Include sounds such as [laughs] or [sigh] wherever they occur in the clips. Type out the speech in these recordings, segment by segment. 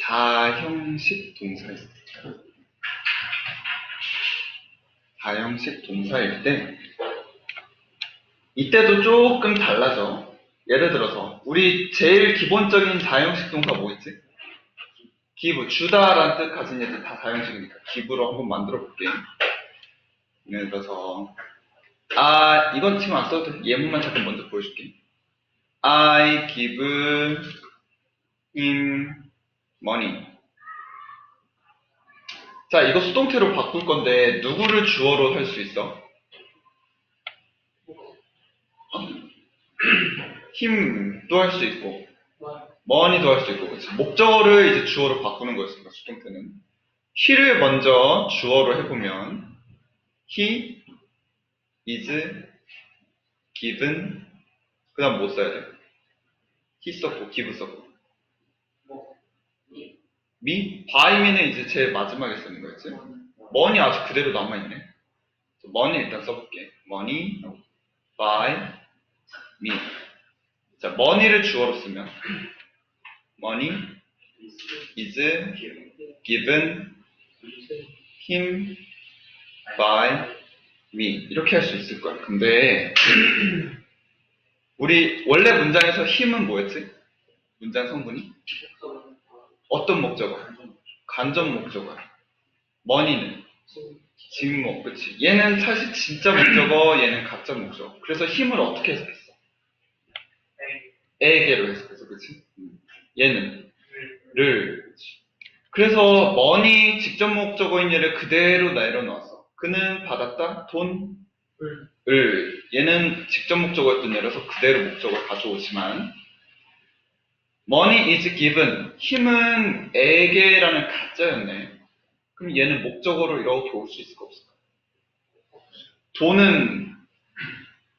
사형식 동사일 때. 사형식 동사일 때, 이때도 조금 달라져. 예를 들어서, 우리 제일 기본적인 사형식 동사 뭐 있지? 기부, 주다라는 뜻 가진 애들 다 사형식이니까 기부로 한번 만들어 볼게요. 예를 들어서, 아, 이건 지금 안 써도 돼. 예문만 잠깐 먼저 보여줄게. I give him money. 자, 이거 수동태로 바꿀 건데, 누구를 주어로 할 수 있어? 어? [clears throat] 힘도 할 수 있고, money도 할 수 있고, 그치? 목적어를 이제 주어로 바꾸는 거였습니다, 수동태는. he를 먼저 주어로 해보면, he is given, 그 다음 뭐 써야 돼? he 썼고, give 썼고. me? by me는 이제 제일 마지막에 쓰는 거였지? money 아직 그대로 남아있네. money 일단 써볼게. money, by, me. 자, money를 주어로 쓰면 money is given him by me. 이렇게 할 수 있을 거야. 근데 우리 원래 문장에서 힘은 뭐였지? 문장 성분이? 어떤 목적어? 간접 목적어. 머니는 직목, 그치? 얘는 사실 진짜 목적어, 얘는 가짜 목적어. 그래서 힘을 어떻게 해석했어? 에게로 해석했어, 그치? 음. 얘는 를, 그치? 그래서 머니 직접 목적어인 얘를 그대로 내려놓았어. 그는 받았다? 돈? 을. 얘는 직접 목적어였던 얘라서 그대로 목적어를 가져오지만 money is given. 힘은 에게라는 가짜였네. 그럼 얘는 목적어로 이렇게 올 수 있을까 없을까? 돈은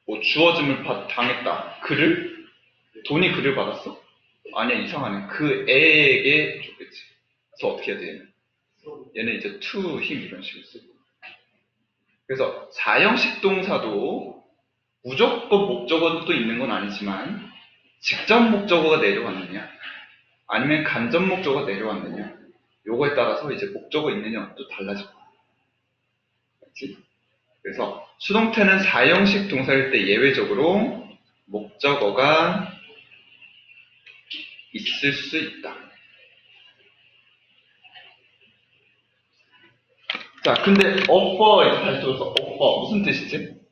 뭐 주어짐을 받, 당했다. 그를? 돈이 그를 받았어? 아니야 이상하네. 그 애에게 줬겠지. 그래서 어떻게 해야 돼? 얘는? 얘는 이제 to him 이런 식으로 쓰고. 그래서 사형식 동사도 무조건 목적어도 있는 건 아니지만 직접 목적어가 내려왔느냐 아니면 간접 목적어가 내려왔느냐 요거에 따라서 이제 목적어 있느냐가 또 달라질 거야. 그렇지? 그래서 수동태는 사형식 동사일 때 예외적으로 목적어가 있을 수 있다. 자, 근데 offer 이제 다시 들어서 offer 무슨 뜻이지?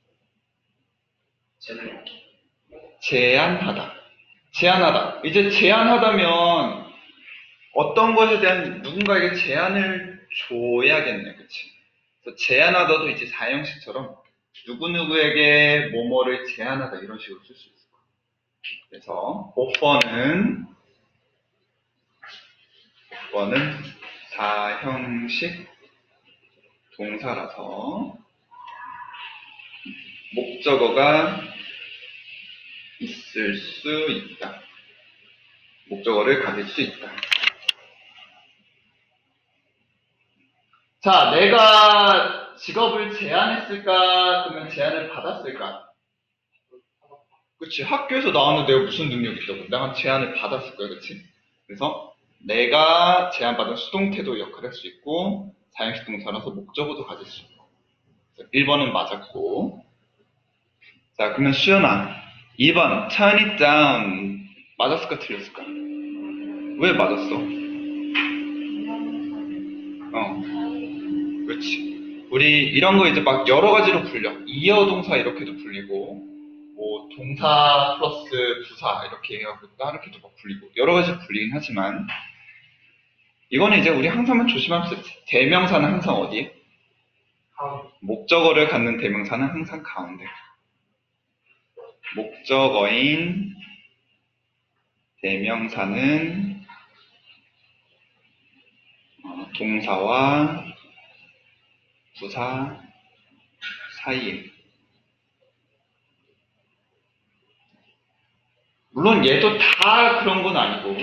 제안하다. 제안하다. 이제 제안하다면 어떤 것에 대한 누군가에게 제안을 줘야겠네. 그치? 그래서 제안하다도 이제 사형식처럼 누구누구에게 뭐뭐를 제안하다 이런 식으로 쓸 수 있을 거야. 그래서 offer는 offer는 사형식 동사라서 목적어가 있을 수 있다. 목적어를 가질 수 있다. 자, 내가 직업을 제안했을까? 그러면 제안을 받았을까? 그치. 학교에서 나왔는데 내가 무슨 능력이 있다고? 내가 제안을 받았을 거야. 그치? 그래서 내가 제안받은 수동태도 역할을 할 수 있고, 사형식 동사라서 목적어도 가질 수 있고. 1번은 맞았고. 자, 그러면 수연아. 2번, turn it down. 맞았을까, 틀렸을까? 왜 맞았어? 어. 그렇지. 우리 이런 거 이제 막 여러 가지로 불려. 이어 동사 이렇게도 불리고, 뭐, 동사 플러스 부사 이렇게 해갖고 이렇게도 막 불리고, 여러 가지 불리긴 하지만, 이거는 이제 우리 항상 조심하면서, 대명사는 항상 어디에? 목적어를 갖는 대명사는 항상 가운데. 목적어인 대명사는 어, 동사와 부사 사이에. 물론 얘도 다 그런 건 아니고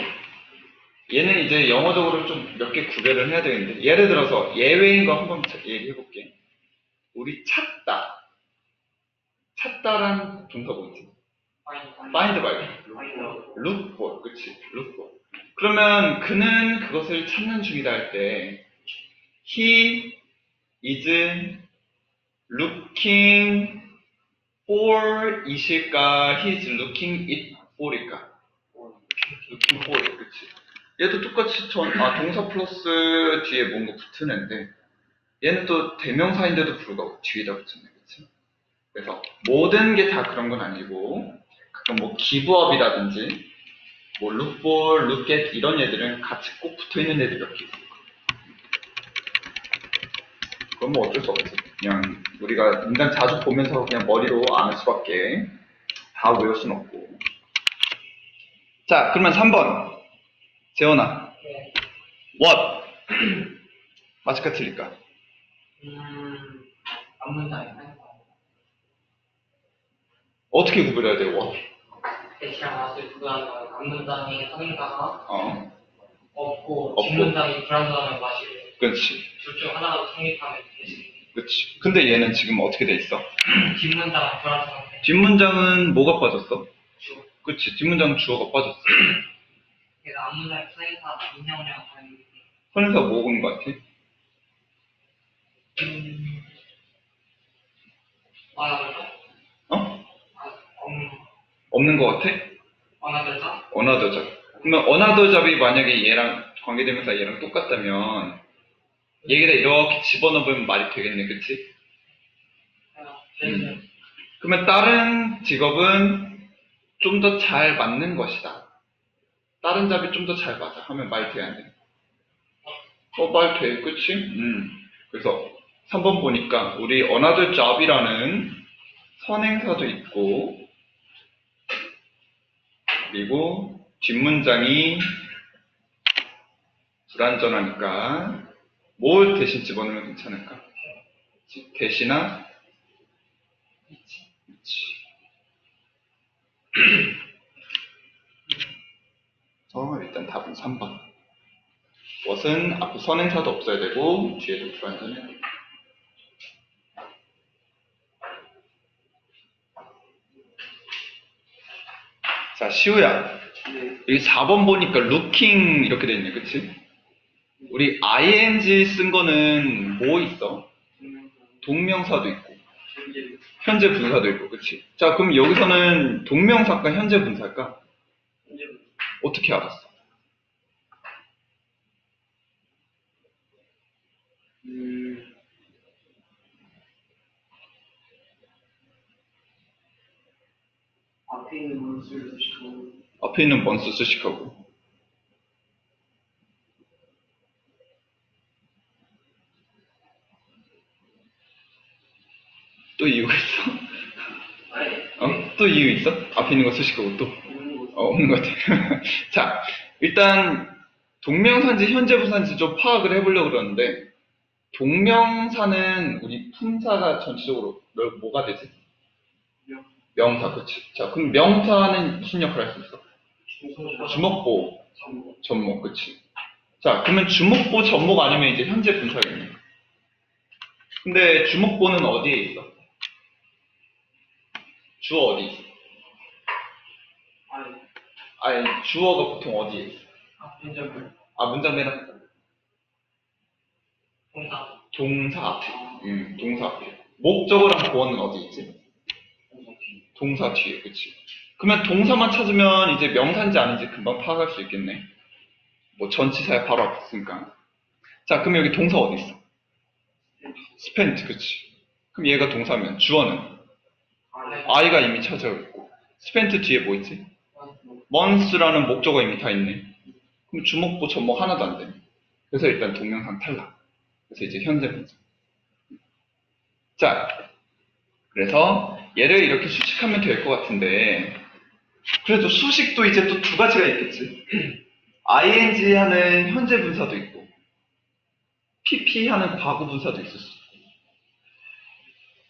얘는 이제 영어적으로 좀 몇 개 구별을 해야 되는데 예를 들어서 예외인 거 한번 얘기해 볼게. 우리 찾다 찾다란 동사 뭐지? find by look for 그치? Look for. 그러면 그는 그것을 찾는 중이다 할 때 he is looking for 이실까? He is looking it for일까? Looking for 그치? 얘도 똑같이 전, 아, 동사 플러스 뒤에 뭔가 붙은 애인데 얘는 또 대명사인데도 불구하고 뒤에다 붙였네 그래서 모든 게 다 그런 건 아니고 가끔 뭐 기부업이라든지 뭐 룩볼, 룩겟 이런 애들은 같이 꼭 붙어 있는 애들이 몇 개 있어. 그건 뭐 어쩔 수 없지. 그냥 우리가 문장 자주 보면서 그냥 머리로 아는 수밖에 다 외울 순 없고. 자, 그러면 3번. 재원아, 네. what? [clears throat] 맞을까 틀릴까? 음, 앞문장이나 어떻게 구별해야 what? 대시랑 맛을 구분하는 건 앞문장이 선인가가 어, 없고 없고. 뒷문장이 불안정한 맛이 그렇지. 둘중 하나가 성립하면 대시 그렇지. 근데 얘는 지금 어떻게 돼 있어? 뒷문장은 불안정한 대시 뒷문장은 뭐가 빠졌어? 주 그치. 뒷문장은 주어가 빠졌어. 그래서 앞문장이 선인사 인형이랑 다른 선에서 뭐인 것 같아? 음? 음, 없는 것 같아? 어나더 잡. 그러면 어나더 잡이 만약에 얘랑 관계대명사 얘랑 똑같다면 얘기다 이렇게 집어넣으면 말이 되겠네, 그치? 대시 그러면 다른 직업은 좀 더 잘 맞는 것이다. 다른 잡이 좀 더 잘 맞아. 하면 말이 돼야 돼. 어, 말 돼, 그치? 음. 그래서 3번 보니까 우리 another job이라는 선행사도 있고 그리고 뒷문장이 불완전하니까 뭘 대신 집어넣으면 괜찮을까? 대신나 위치. 어, 일단 답은 3번. what은 앞에 선행사도 없어야 되고 뒤에도 불완전해야 돼. 자, 시우야. 여기 4번 보니까 looking 이렇게 돼 있네, 그치? 우리 ing 쓴 거는 뭐 있어? 동명사도 있고, 현재 분사도 있고, 그치? 자, 그럼 여기서는 동명사까 현재 분사일까? 어떻게 알았어? 음, 앞에 있는 문수를 쓰시고 앞에 있는 번스 수식하고. 또 이유가 있어? 어? 또 이유 있어? 앞에 있는 거 수식하고 또? 어, 없는 것 같아. [laughs] 자, 일단 동명사인지 현재 분사인지 좀 파악을 해보려고 그러는데 동명사는 우리 품사가 전체적으로 뭐- 뭐가 되지? 명. 명사, 그치. 자, 그럼 명사는 무슨 역할을 할 수 있어? 주목보, 전목 그치. 자, 그러면 주목보, 접목 아니면 이제 현재 분사겠네. 근데 주목보는 어디에 있어? 주어 어디 있어? 아니 주어가 보통 어디에 있어? 아, 문장 맨 앞에. 동사 동사 앞에. 음, 동사 앞에. 목적어랑 보어는 어디 있지? 동사 뒤에, 그치. 그러면 동사만 찾으면 이제 명사인지 아닌지 금방 파악할 수 있겠네. 뭐 전치사에 바로 앞에 있으니까. 자, 그럼 여기 동사 어디 있어? spent, 그치. 그럼 얘가 동사면 주어는 I가 이미 찾아 있고 spent 뒤에 뭐 있지? months라는 목적어 이미 다 있네. 그럼 주목보 접목 하나도 안 돼. 그래서 일단 동명상 탈락. 그래서 이제 현재 분사. 자, 그래서 얘를 이렇게 수식하면 될 것 같은데, 그래도 수식도 이제 또 두 가지가 있겠지. ing 하는 현재 분사도 있고, pp 하는 과거 분사도 있고.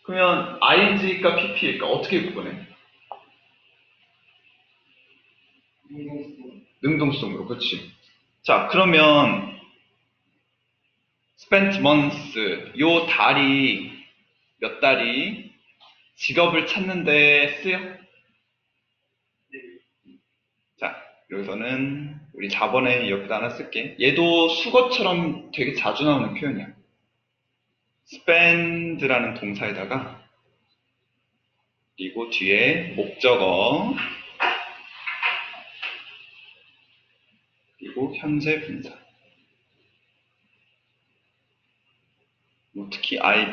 그러면 ing일까 pp일까 어떻게 구분해? 능동성으로, 그렇지. 자, 그러면 spent months 요 달이 몇 달이 직업을 찾는 데 쓰여? 자, 여기서는 우리 4번에 옆에다 하나 쓸게. 얘도 수거처럼 되게 자주 나오는 표현이야. spend라는 동사에다가 그리고 뒤에 목적어 그리고 현재 분사 뭐 특히 I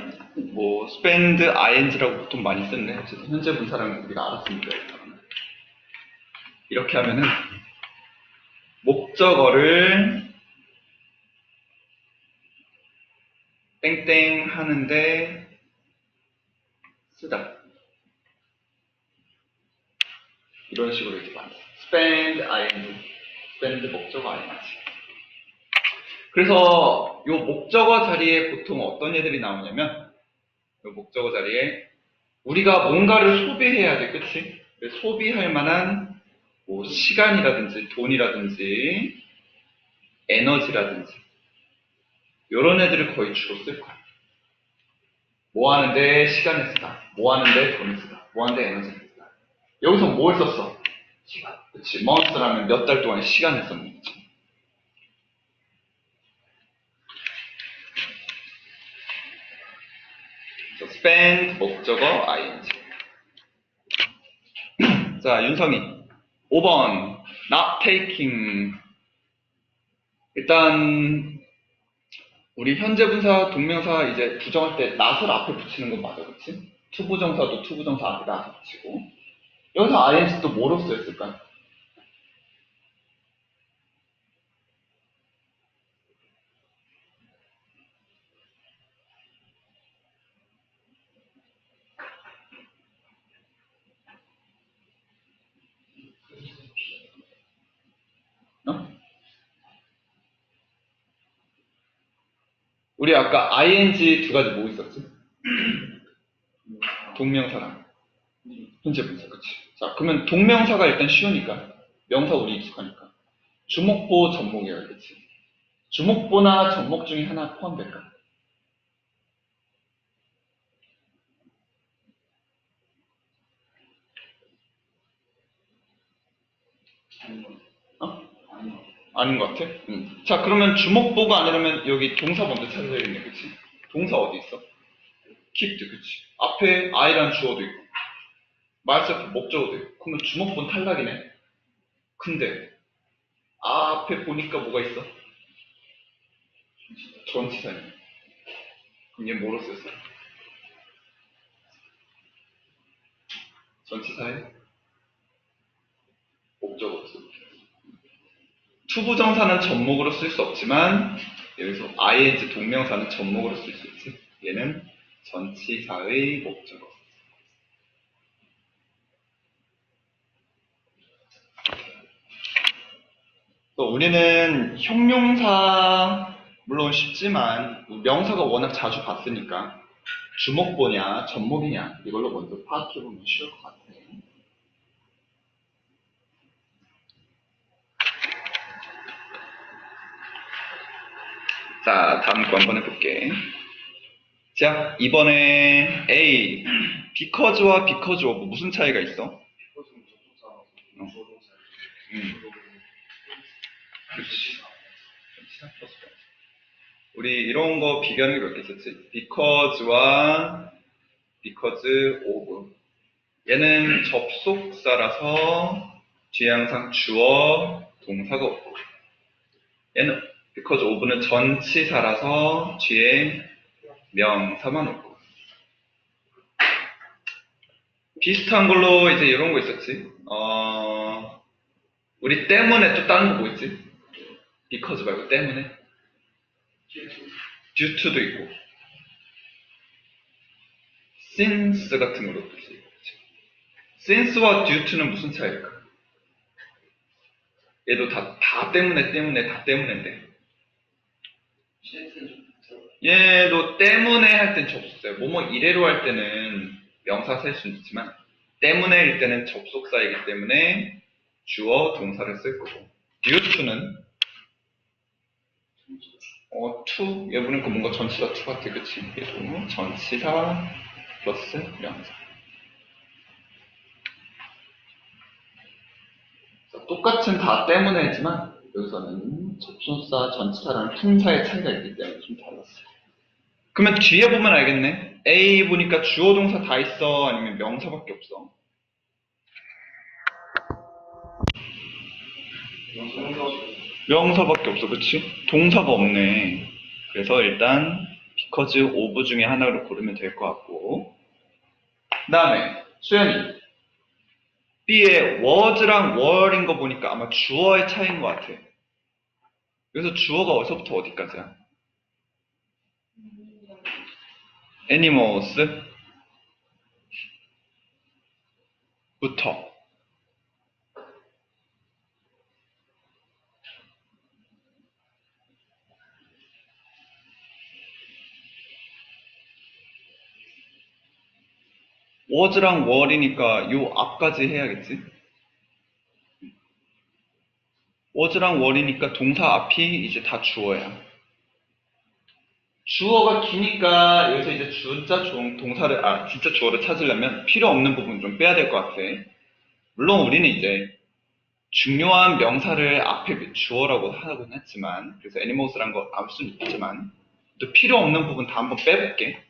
뭐 spend ing라고 보통 많이 쓰는데 어쨌든 현재 분사라는 우리가 알았으니까 일단은. 이렇게 하면은 목적어를 땡땡 하는데 쓰다. 이런 식으로 이렇게 만들어. spend ing, spend 목적어 ing. 그래서 이 목적어 자리에 보통 어떤 애들이 나오냐면 이 목적어 자리에 우리가 뭔가를 소비해야 돼, 그치? 소비할 만한 뭐 시간이라든지 돈이라든지 에너지라든지 이런 애들을 거의 주로 쓸 거야. 뭐 하는데 시간을 쓰다. 뭐 하는데 돈을 쓰다. 뭐 하는데 에너지를 쓰다. 여기서 뭘 썼어? 시간. 그치. month라면 몇 달 동안의 시간을 썼는 거지. Spend, 목적어, ing. [clears throat] 자, 윤성이. 5번. not taking. 일단, 우리 현재 분사, 동명사 이제 부정할 때 not을 앞에 붙이는 건 맞아, 그치? to부정사도 to부정사 앞에 not 붙이고. 여기서 ing 또 뭐로 쓰였을까? 우리 아까 ing 두 가지 뭐 있었지? [clears throat] 동명사랑 현재 분사, 그치? 자, 그러면 동명사가 일단 쉬우니까 명사 우리 익숙하니까 주목보, 그치? 주목보나 접목 중에 하나 포함될까? 어? 아닌 것 같아? 응. 자, 그러면 주목보가 아니라면 여기 동사 먼저 찾아야 겠네, 그치? 동사 어디 있어? keep, 그치? 앞에 I란 주어도 있고, 말세프 목적어도 있고, 그러면 주목본 탈락이네? 근데, 앞에 보니까 뭐가 있어? 전치사네. 그럼 얘 뭐로 쓰였어? 전치사에 목적어로. 투부정사는 접목으로 쓸 수 없지만 여기서 ing 동명사는 접목으로 쓸 수 있지. 얘는 전치사의 목적어. 또 우리는 형용사 물론 쉽지만 뭐 명사가 워낙 자주 봤으니까 주목보냐 접목이냐 이걸로 먼저 파악해보면 쉬울 것 같아요. 자, 다음 거 한번 해볼게. 자, 이번에 A, because와 because of 무슨 차이가 있어? 음. 그렇지. 우리 이런 거 비교하는 게 몇 개 있었지? because와 because of. 얘는 접속사라서 뒤에 항상 주어, 동사가 없고. 얘는 because of는 전치사라서 뒤에 명사만 없고. 비슷한 걸로 이제 이런 거 있었지. 어, 우리 때문에 또 다른 거 뭐 있지? because 말고 때문에. due to도 있고. since 같은 걸로 도 쓰이고. since와 due to는 무슨 차이일까? 얘도 다, 다 때문에, 때문에, 다 때문인데. 얘도 때문에 할 땐 접속사예요. 뭐뭐 이래로 할 때는 명사 쓸 수는 있지만, 때문에일 때는 접속사이기 때문에 주어, 동사를 쓸 거고. due to는 어, to, 얘 보니까 뭔가 전치사 to 같아, 그치? 얘도 전치사 플러스 명사. 똑같은 다 때문에 했지만 여기서는 접속사, 전치사라는 품사의 차이가 있기 때문에 좀 달랐어요. 그러면 뒤에 보면 알겠네. A 보니까 주어 동사 다 있어? 아니면 명사밖에 없어? 명사밖에 없어, 그치? 동사가 없네. 그래서 일단 because of 중에 하나로 고르면 될 것 같고 그 다음에 수현이 B의 was랑 were인 거 보니까 아마 주어의 차이인 것 같아. 여기서 주어가 어디서부터 어디까지야? animals 부터 was랑 were이니까 요 앞까지 해야겠지? Was랑 were이니까 동사 앞이 이제 다 주어야. 주어가 기니까 여기서 이제 종 동사를 아 진짜 주어를 찾으려면 필요 없는 부분 좀 빼야 될 것 같아. 물론 우리는 이제 중요한 명사를 앞에 주어라고 하곤 했지만 그래서 animals란 거 알 수는 있지만 또 필요 없는 부분 다 한번 빼볼게.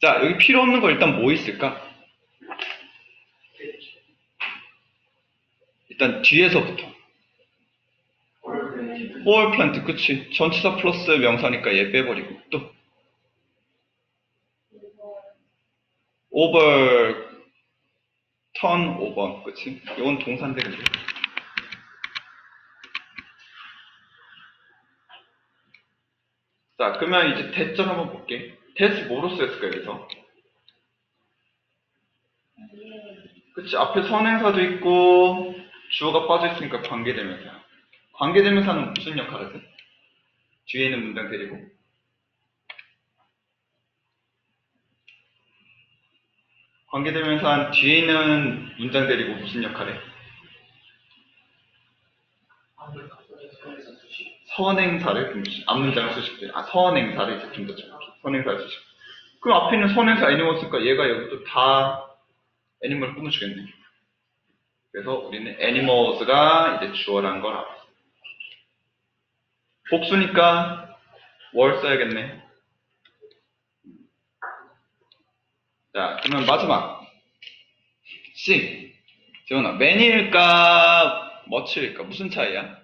자 여기 필요 없는 거 일단 뭐 있을까? 일단 뒤에서부터 for plant 그치? 전치사 플러스 명사니까 얘 빼버리고 또. Over turn over 그치? 이건 동사인데 근데 자 그러면 이제 대절 한번 볼게. 대스 뭐로 쓰였을까 여기서? 그치 앞에 선행사도 있고 주어가 빠져있으니까 관계대명사 관계대명사는 무슨 역할을 해? 뒤에 있는 문장 데리고 관계대명사 뒤에 있는 문장 데리고 무슨 역할 해? 선행사를 좀 앞문장을 쓰실게요. 아 선행사를 이제 좀더 정확히 선행사를 쓰실게요. 그럼 앞에 있는 선행사 애니멀스니까 얘가 여기도 다 애니멀 꾸며주겠네. 그래서 우리는 애니멀스가 이제 주어란 걸 알아. 복수니까 월 써야겠네. 자, 그러면 마지막. C. 재훈아, 매니일까, 머치일까? 무슨 차이야?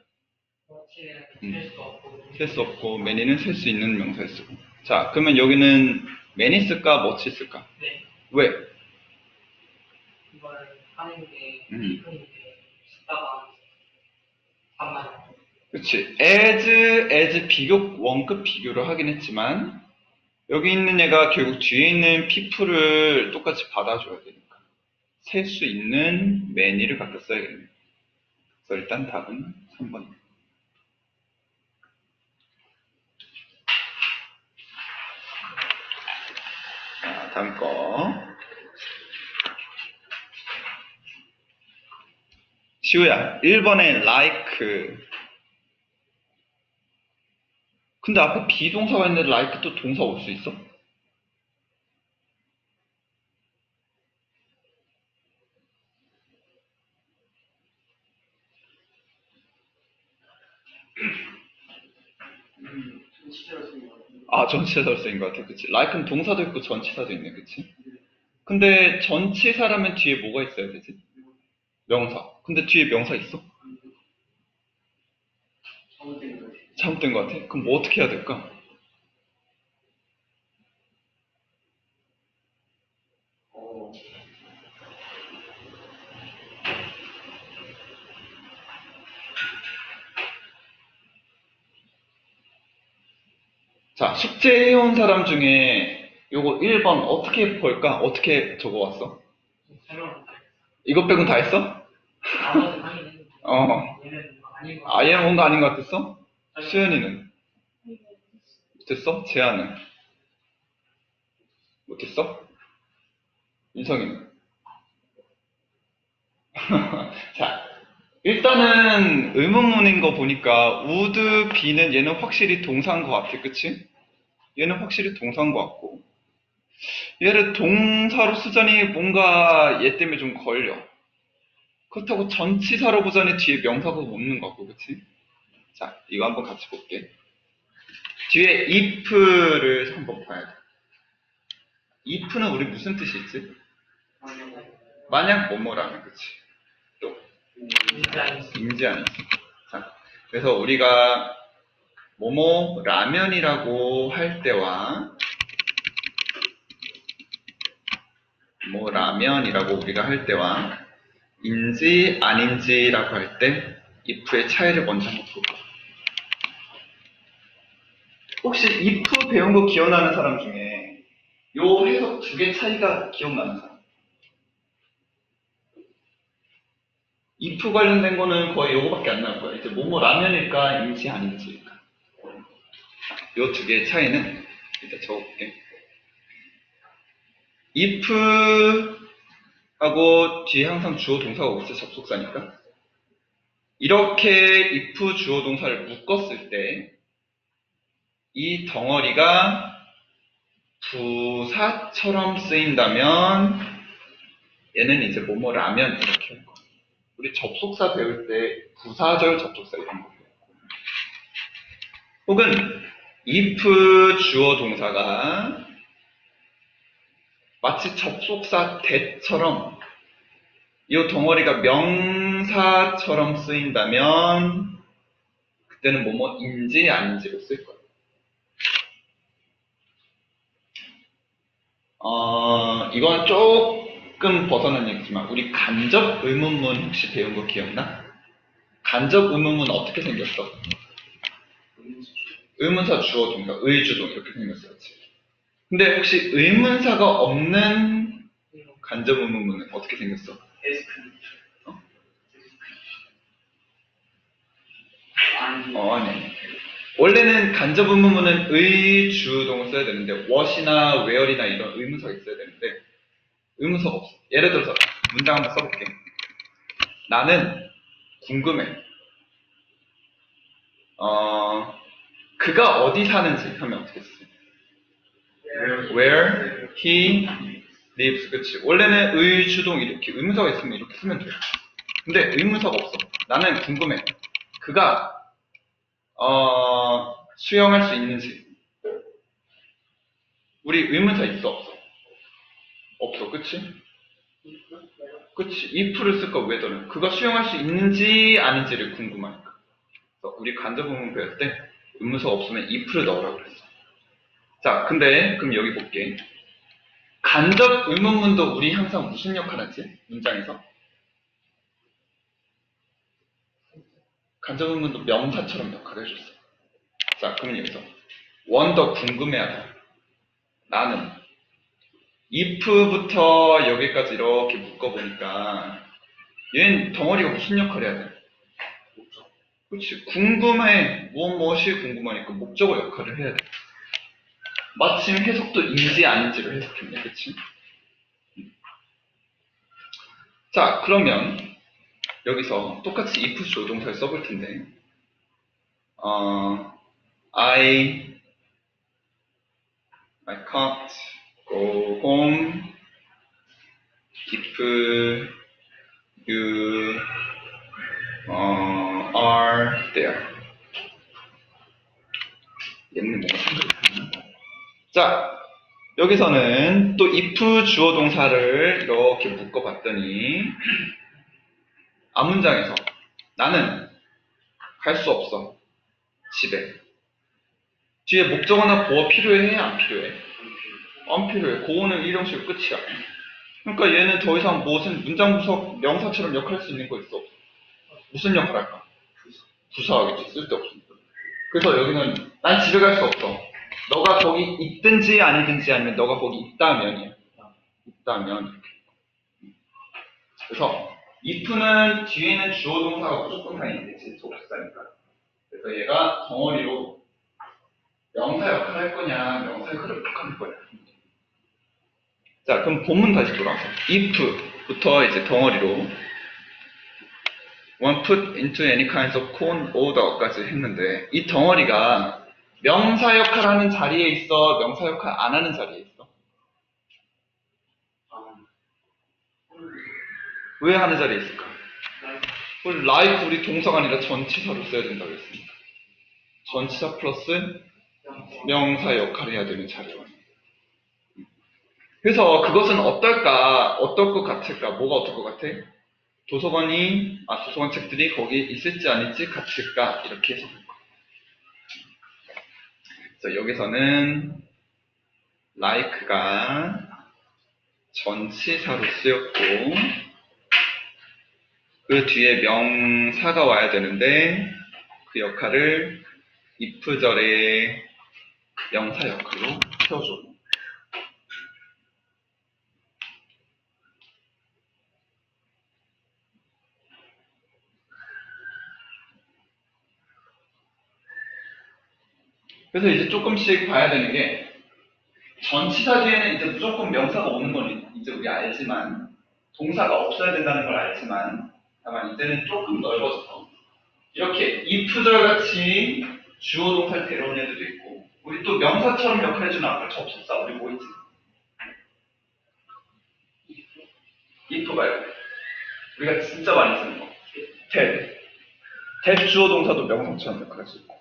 셀수 없고 셀수 없고, 매니는 셀 수 있는 명사에 쓰고. 자, 그러면 여기는 매니 쓸까, 머치 쓸까? 네 왜? 이걸 하는 게 음. 이쁜인데 쓰다가 반만 그치. as, as 비교, 원급 비교를 하긴 했지만, 여기 있는 얘가 결국 뒤에 있는 people을 똑같이 받아줘야 되니까. 셀 수 있는 many를 갖다 써야겠네. 그래서 일단 답은 3번입니다. 자, 다음 거. 시우야, 1번에 like. 근데 앞에 비동사가 있는데 like 또 동사 올 수 있어? 아, 전치사로 쓰인 것 같아. 그치. like는 동사도 있고 전치사도 있네. 그치? 근데 전치사라면 뒤에 뭐가 있어야 되지? 명사. 근데 뒤에 명사 있어? 잘못된 것 같아? 그럼 뭐 어떻게 해야 될까? 자, 숙제 해온 사람 중에 요거 1번 어떻게 볼까? 어떻게 적어왔어? 이것 빼곤 다 했어? 했는데 어. 아예 뭔가 아닌 것 같았어? 수현이는? 못했어? 재한은? 못했어? 인성이는? [laughs] 자, 일단은 의문문인 거 보니까 would be는 얘는 확실히 동사인 것 같아, 그치? 얘는 확실히 동사인 것 같고 얘를 동사로 쓰자니 뭔가 얘 때문에 좀 걸려. 그렇다고 전치사로 보자니 뒤에 명사가 없는 거고, 그치? 자, 이거 한번 같이 볼게. 뒤에 if를 한번 봐야 돼. if는 우리 무슨 뜻이 있지? 만약 뭐뭐라면, 그치? 또, 인지 아니지. 자, 그래서 우리가 뭐뭐 라면이라고 할 때와 뭐 라면이라고 우리가 할 때와 인지 아닌지라고 할 때 if의 차이를 먼저 한번 볼까? 혹시 if 배운 거 기억나는 사람 중에 요 해석 두 개 차이가 기억나는 사람? if 관련된 거는 거의 요거밖에 안 나올 거야. 이제 뭐뭐 라면일까 인지 아닌지일까. 요두 개의 차이는 일단 적어볼게. if 하고 뒤에 항상 주어 동사가 오죠 접속사니까. 이렇게 if 주어 동사를 묶었을 때 이 덩어리가 부사처럼 쓰인다면 얘는 이제 뭐뭐 라면 이렇게 할 거야. 우리 접속사 배울 때 부사절 접속사 이런 거 배웠고 혹은 if 주어 동사가 마치 접속사 대처럼 이 덩어리가 명사처럼 쓰인다면 그때는 뭐뭐인지 아닌지로 쓸 거예요. 어, 이건 조금 벗어난 얘기지만 우리 간접 의문문 혹시 배운 거 기억나? 간접 의문문 어떻게 생겼어? 의문사 주어 동사 의주동 이렇게 생겼어 그렇지? 근데 혹시 의문사가 없는 간접 의문문은 어떻게 생겼어? 어? 어 아니 원래는 간접 의문문은 의주동을 써야 되는데 what이나 where이나 이런 의문사가 있어야 되는데 의문사가 없어. 예를 들어서 문장 한번 써볼게. 나는 궁금해. 어 그가 어디 사는지 하면 어떻게 써? where he lives. 그치. 원래는 의주동 이렇게 의문사가 있으면 이렇게 쓰면 돼요 근데 의문사가 없어. 나는 궁금해. 그가 어, 수용할 수 있는지 우리 의문사 있어 없어? 없어 그치? 그치 if를 쓸까 whether는 그가 수용할 수 있는지 아닌지를 궁금하니까 그래서 우리 간접 의문 배울 때 의문사 없으면 if를 넣으라고 그랬어 자 근데 그럼 여기 볼게 간접 의문문도 우리 항상 무슨 역할 하지? 문장에서 간접 의문도 명사처럼 역할을 해줬어 자 그러면 여기서 원 더 궁금해하다. 나는 if부터 여기까지 이렇게 묶어보니까 얘는 덩어리가 무슨 역할을 해야 돼? 그렇지. 궁금해. 무엇 무엇이 궁금하니까 목적어 역할을 해야 돼. 마침 해석도 인지 아닌지로 해석했네. 그치? 자 그러면 여기서 똑같이 if 조동사를 써볼 텐데 어, I I can't go home if you 어, are there. 얘는 나. 자, 여기서는 또 if 주어 동사를 이렇게 묶어봤더니 앞 문장에서 나는 갈 수 없어. 집에. 뒤에 목적어나 보어 필요해? 안 필요해? 안 필요해. 고어는 일형식 끝이야. 그러니까 얘는 더 이상 무슨 문장 부석 명사처럼 역할 할 수 있는 거 있어? 무슨 역할 할까? 부사하겠지. 쓸데없으니까. 그래서 여기는 난 집에 갈 수 없어. 너가 거기 있든지 아니든지 아니면 너가 거기 있다면이야. 있다면. 그래서 if는 뒤에는 주어 동사가 무조건 다 있는데 접속사니까. 그래서 얘가 덩어리로 명사 역할을 할 거냐, 명사 역할을 못할 거냐. 자, 그럼 본문 다시 돌아와서 if부터 이제 덩어리로 one put into any kinds of cone order까지 했는데 이 덩어리가 명사 역할 하는 자리에 있어, 명사 역할 안 하는 자리에 있어? 왜 하는 자리에 있을까? 우리 like 우리 동사가 아니라 전치사로 써야 된다고 했습니다. 전치사 플러스 명사 역할을 해야 되는 자료. 그래서 그것은 어떨까, 어떨 것 같을까, 뭐가 어떨 것 같아? 도서관이, 아, 도서관 책들이 거기에 있을지 아닐지 같을까, 이렇게 해석할 거야. 그래서 여기서는 like가 전치사로 쓰였고, 그 뒤에 명사가 와야 되는데, 그 역할을 if절의 명사 역할로 채워줘. 그래서 이제 조금씩 봐야 되는 게 전치사 뒤에는 이제 무조건 명사가 오는 건 이제 우리 알지만 동사가 없어야 된다는 걸 알지만 다만 이제는 조금 넓어져서 이렇게 if절 같이 주어 동사를 데려온 애들도 있고 우리 또 명사처럼 역할해 주는 아까 접속사 우리 뭐 있지? if 말고 우리가 진짜 많이 쓰는 거. that that 주어 동사도 명사처럼 역할할 수 있고.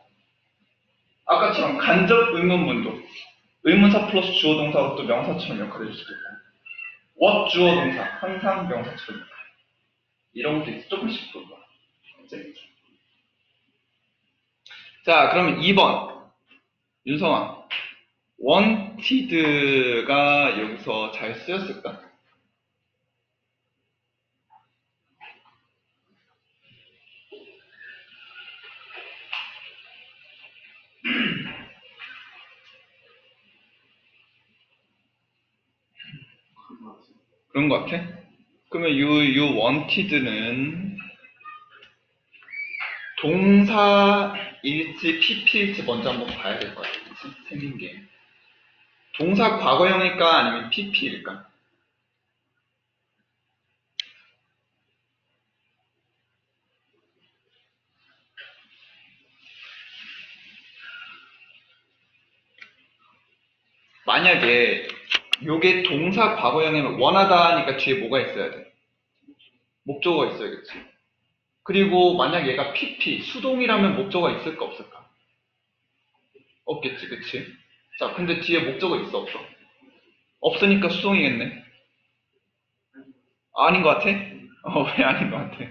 아까처럼 간접 의문문도 의문사 플러스 주어 동사가 또 명사처럼 역할해 줄 수도 있고. what 주어 동사 항상 명사처럼 이런 것도 있어 조금씩 볼 거야 이제. 자 그러면 2번 윤성아 wanted가 여기서 잘 쓰였을까? 그런 것 같아? 그러면 요, 요 wanted는 동사일지 PP일지 먼저 한번 봐야 될 것 같아. 그치? 생긴 게. 동사 과거형일까 아니면 PP일까? 만약에 요게 동사 과거형이면 원하다 니까 뒤에 뭐가 있어야 돼? 목적어가 있어야겠지. 그리고 만약 얘가 PP, 수동이라면 목적어가 있을까 없을까? 없겠지, 그치? 자, 근데 뒤에 목적어 있어 없어? 없으니까 수동이겠네. 아닌 것 같아? 어, 왜 아닌 것 같아?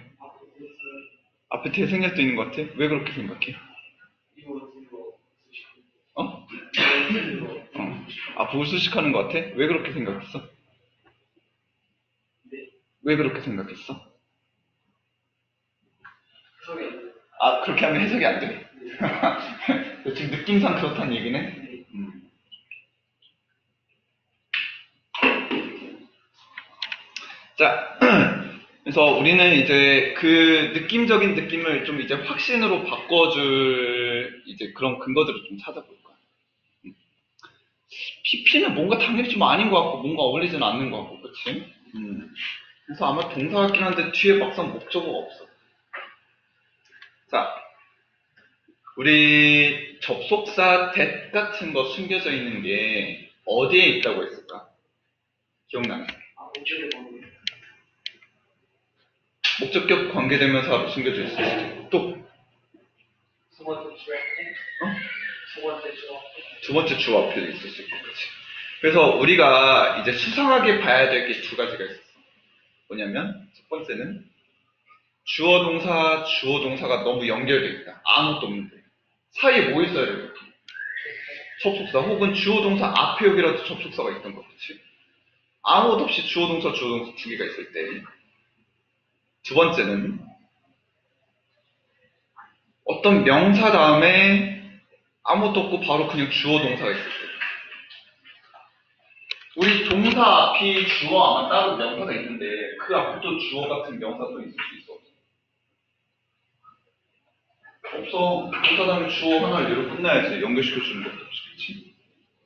앞에 대생략도 있는 것 같아? 왜 그렇게 생각해? 어? 어. 아, 불수식하는 것 같아? 왜 그렇게 생각했어? 왜 그렇게 생각했어? 아, 그렇게 하면 해석이 안 돼? 너 [laughs] 지금 느낌상 그렇다는 얘기네? 음. 자, [clears throat] 그래서 우리는 이제 그 느낌적인 느낌을 좀 이제 확신으로 바꿔줄 이제 그런 근거들을 좀. 음. PP는 뭔가 당연히 좀 아닌 것 같고 뭔가 어울리지는 않는 것 같고, 그치? 음. 그래서 아마 동사 같긴 한데 뒤에 막상 목적어가 없어. 자, 우리 접속사 that 같은 거 숨겨져 있는 게 어디에 있다고 했을까? 기억나요? 목적격 관계대명사로 숨겨져 있고 또 주어 어? 두 번째 주어 두 번째 주어 앞에도 있을 수 있고 그치? 그래서 우리가 이제 수상하게 봐야 될 게 두 가지가 있었어 뭐냐면 첫 번째는 주어 동사 주어 동사가 너무 연결돼 있다 아무것도 없는데 사이에 뭐 있어야 돼? 접속사 혹은 주어 동사 앞에 여기라도 접속사가 있던 거 그치? 아무것도 없이 주어 동사 주어 동사 두 개가 있을 때 두 번째는 어떤 명사 다음에 아무것도 없고 바로 그냥 주어 동사가 있을 때 우리 동사 앞이 주어 아마 따로 명사가 있는데 그 앞에 또 주어 같은 명사도 있을 수 있어 없어 동사 다음에 주어 하나를 내로 끝나야지 연결시켜주는 것도 없이 그치?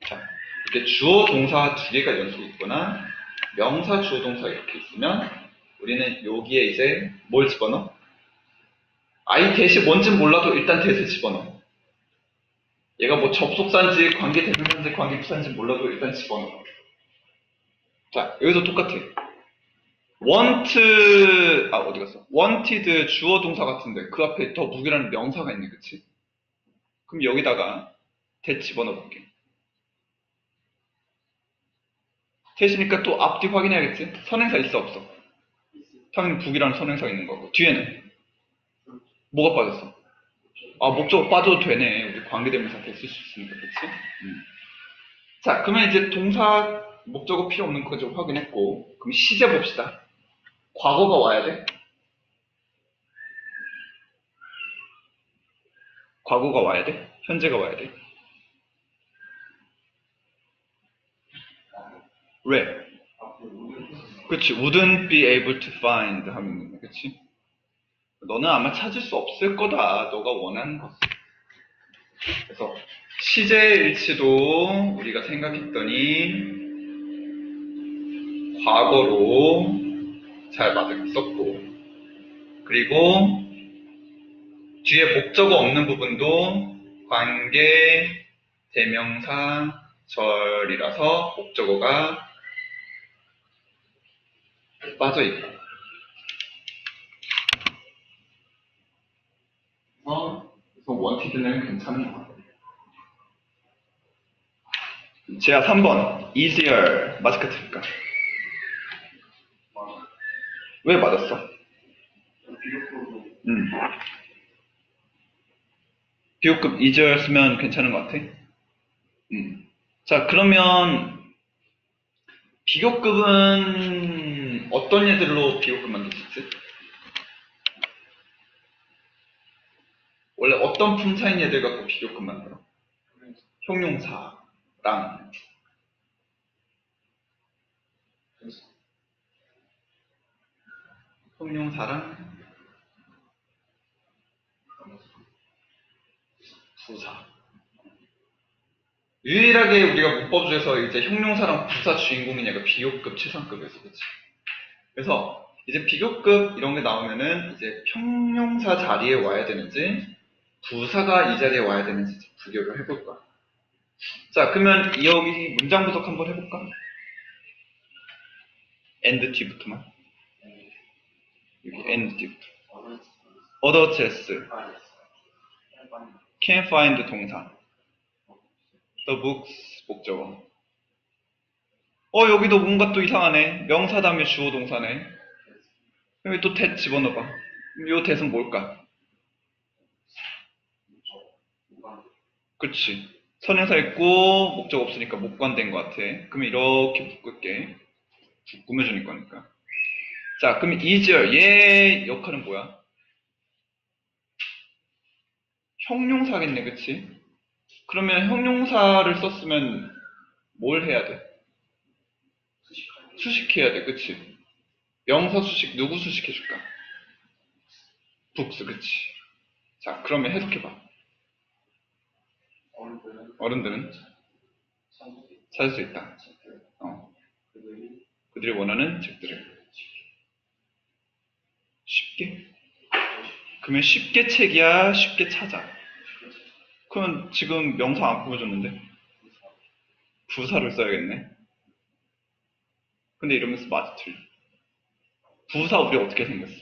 자 이렇게 주어 동사 두 개가 연속이 있거나 명사 주어 동사 이렇게 있으면 우리는 여기에 이제 뭘 집어넣어? 아이 대시 뭔진 몰라도 일단 대시 집어넣어. 얘가 뭐 접속사인지 관계 대명사인지 관계 부사인지 몰라도 일단 집어넣어. 자, 여기서 똑같아. want, 아, 어디 갔어? wanted 주어 동사 같은데 그 앞에 더 무기라는 명사가 있네, 그치? 그럼 여기다가 대 집어넣어 볼게. 대시니까 또 앞뒤 확인해야겠지? 선행사 있어, 없어? 당연히 북이라는 선행사가 있는 거고. 뒤에는? 뭐가 빠졌어? 아, 목적어 빠져도 되네. 우리 관계대명사 됐을 수 있으니까, 그치? 음. 자, 그러면 이제 동사, 목적어 필요 없는 거좀 확인했고, 그럼 시제 봅시다. 과거가 와야 돼? 과거가 와야 돼? 현재가 와야 돼? 왜? 그치, wouldn't be able to find 하면 그치? 너는 아마 찾을 수 없을 거다. 너가 원하는 것. 그래서 시제일치도 우리가 생각했더니 과거로 잘 맞았었고 그리고 뒤에 목적어 없는 부분도 관계, 대명사, 절이라서 목적어가 빠져 있고 어, 그래서 원티드는 괜찮은 것 같아요. 제가 3번 easier 마스크 틀까? 왜 맞았어? 음. 비호급 easier 쓰면 괜찮은 것 같아? 음. 자 그러면 비교급은 어떤 애들로 비교급 만들 수 있지? 원래 어떤 품사인 애들 갖고 비교급 만들어? 형용사랑 형용사랑 부사 유일하게 우리가 문법 중에서 이제 형용사랑 부사 주인공인 얘가 비교급 최상급에서 그치? 그래서 이제 비교급 이런 게 나오면은 이제 형용사 자리에 와야 되는지 부사가 이 자리에 와야 되는지 비교를 해볼 거야. 자, 그러면 여기 문장 분석 한번 해볼까? end 뒤부터만. 여기 end 뒤부터. other chess, can find 동사, the books 목적어. 어, 여기도 뭔가 또 이상하네. 명사 다음에 주어 동사네. 여기 또 that 집어넣어봐. 요 that은 뭘까? 그치. 선행사 있고 목적 없으니까 목관된 것 같아. 그러면 이렇게 묶을게. 꾸며주는 거니까. 자, 그럼 easier. 얘 역할은 뭐야? 형용사겠네, 그치? 그러면 형용사를 썼으면 뭘 해야 돼? 수식해야 돼, 그치? 명사 수식, 누구 수식해줄까? 북스, 그치? 자, 그러면 해석해봐. 어른들은 찾을 수 있다. 어. 그들이 원하는 책들을. 쉽게? 그러면 쉽게 책이야, 쉽게 찾아. 그러면 지금 명사 안 꾸며줬는데? 부사를 써야겠네. 근데 이러면서 맞아 틀려. 부사 우리 어떻게 생겼어?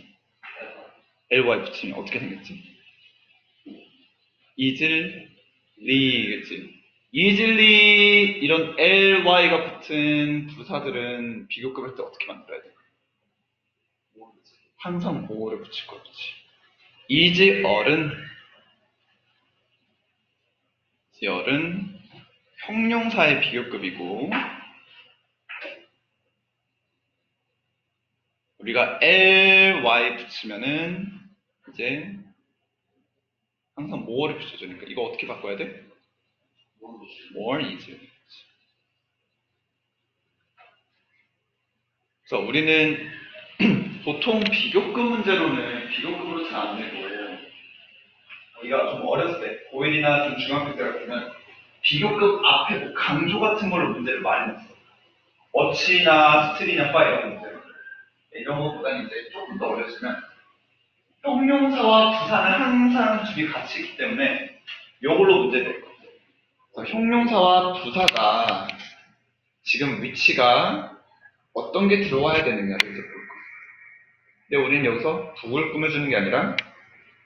ly 붙이면 어떻게 생겼지? 이즐 리겠지. 이즐리 이런 ly가 붙은 부사들은 비교급할 때 어떻게 만들어야 돼? 항상 뭐를 붙일 거 없지. 이즈얼은 지얼은 형용사의 비교급이고 우리가 ly 붙이면은 이제 항상 more를 붙여주니까 이거 어떻게 바꿔야 돼? more easier. 그래서 우리는 [clears throat] 보통 비교급 문제로는 비교급으로 잘 안 내고 우리가 좀 어렸을 때 고1이나 좀 중학교 때 같으면 비교급 앞에 뭐 강조 같은 걸로 문제를 많이 냈어. 어치나 스트리나 파 이런 문제. 이런 것보다는 이제 조금 더 어렸으면 형용사와 부사는 항상 둘이 같이 있기 때문에 이걸로 문제 낼 거예요. 형용사와 부사가 지금 위치가 어떤 게 들어와야 되느냐를 이제 볼 거예요. 근데 우리는 여기서 북을 꾸며주는 게 아니라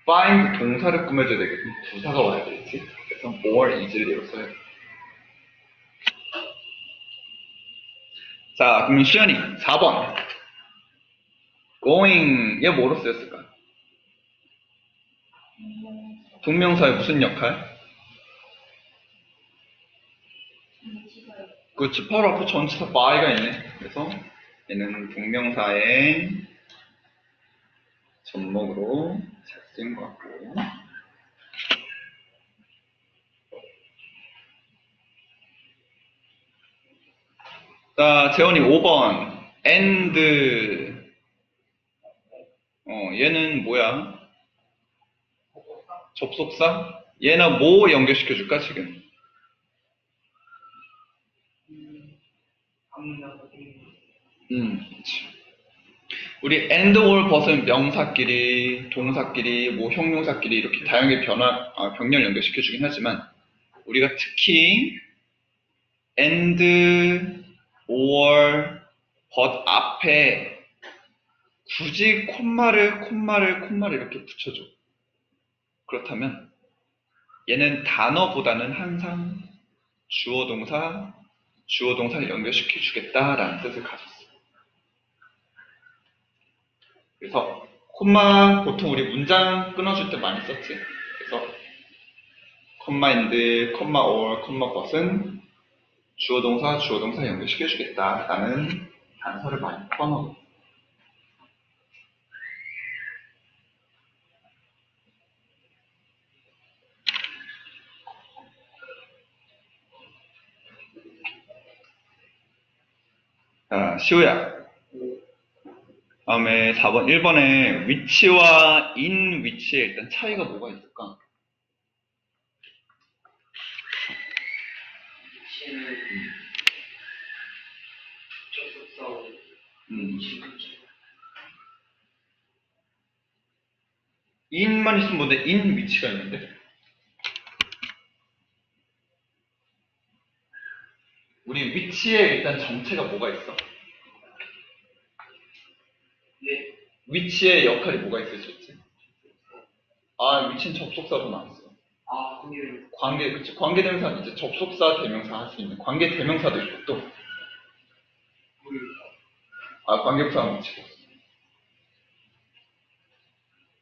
find 동사를 꾸며줘야 되거든. 부사가 와야 되겠지. 그래서 more is를 예로 써야 돼. 자, 그러면 시연이 4번. going, 얘 뭐로 쓰였을까? 동명사의 무슨 역할? 그렇지, 바로 앞에 전치사 by가 있네. 그래서 얘는 동명사의 접목으로 잘 쓰인 것 같고. 자, 재원이 5번. and. 어, 얘는 뭐야? 접속사? 얘나 뭐 연결시켜 줄까, 지금? 음, 그치. 우리 and or but은 명사끼리, 동사끼리, 뭐 형용사끼리 이렇게 다양하게 변화, 아, 병렬 연결시켜 주긴 하지만 우리가 특히 and or but 앞에 굳이 콤마를 콤마를 콤마를 이렇게 붙여줘. 그렇다면 얘는 단어보다는 항상 주어 동사, 주어 동사를 연결시켜 주겠다라는 뜻을 가졌어. 그래서 콤마 보통 우리 문장 끊어줄 때 많이 썼지. 그래서 콤마 인드, 콤마 or, 콤마 but은 주어 동사, 주어 동사 연결시켜 주겠다라는 단서를 많이 포함하고 자, 시우야. 다음에 4번, 1번에 위치와 in 위치에 일단 차이가 뭐가 있을까? 음. in만 있으면 뭔데 in 위치가 있는데? 우리 위치에 일단 정체가 뭐가 있어? 네. 위치의 역할이 뭐가 있을 수 있지? 아, 위치는 접속사로 나왔어. 아 근데 관계, 그치. 관계 대명사는 이제 접속사, 대명사 할 수 있는 관계 대명사도 있고 또, 물 아, 관계부사는 없어.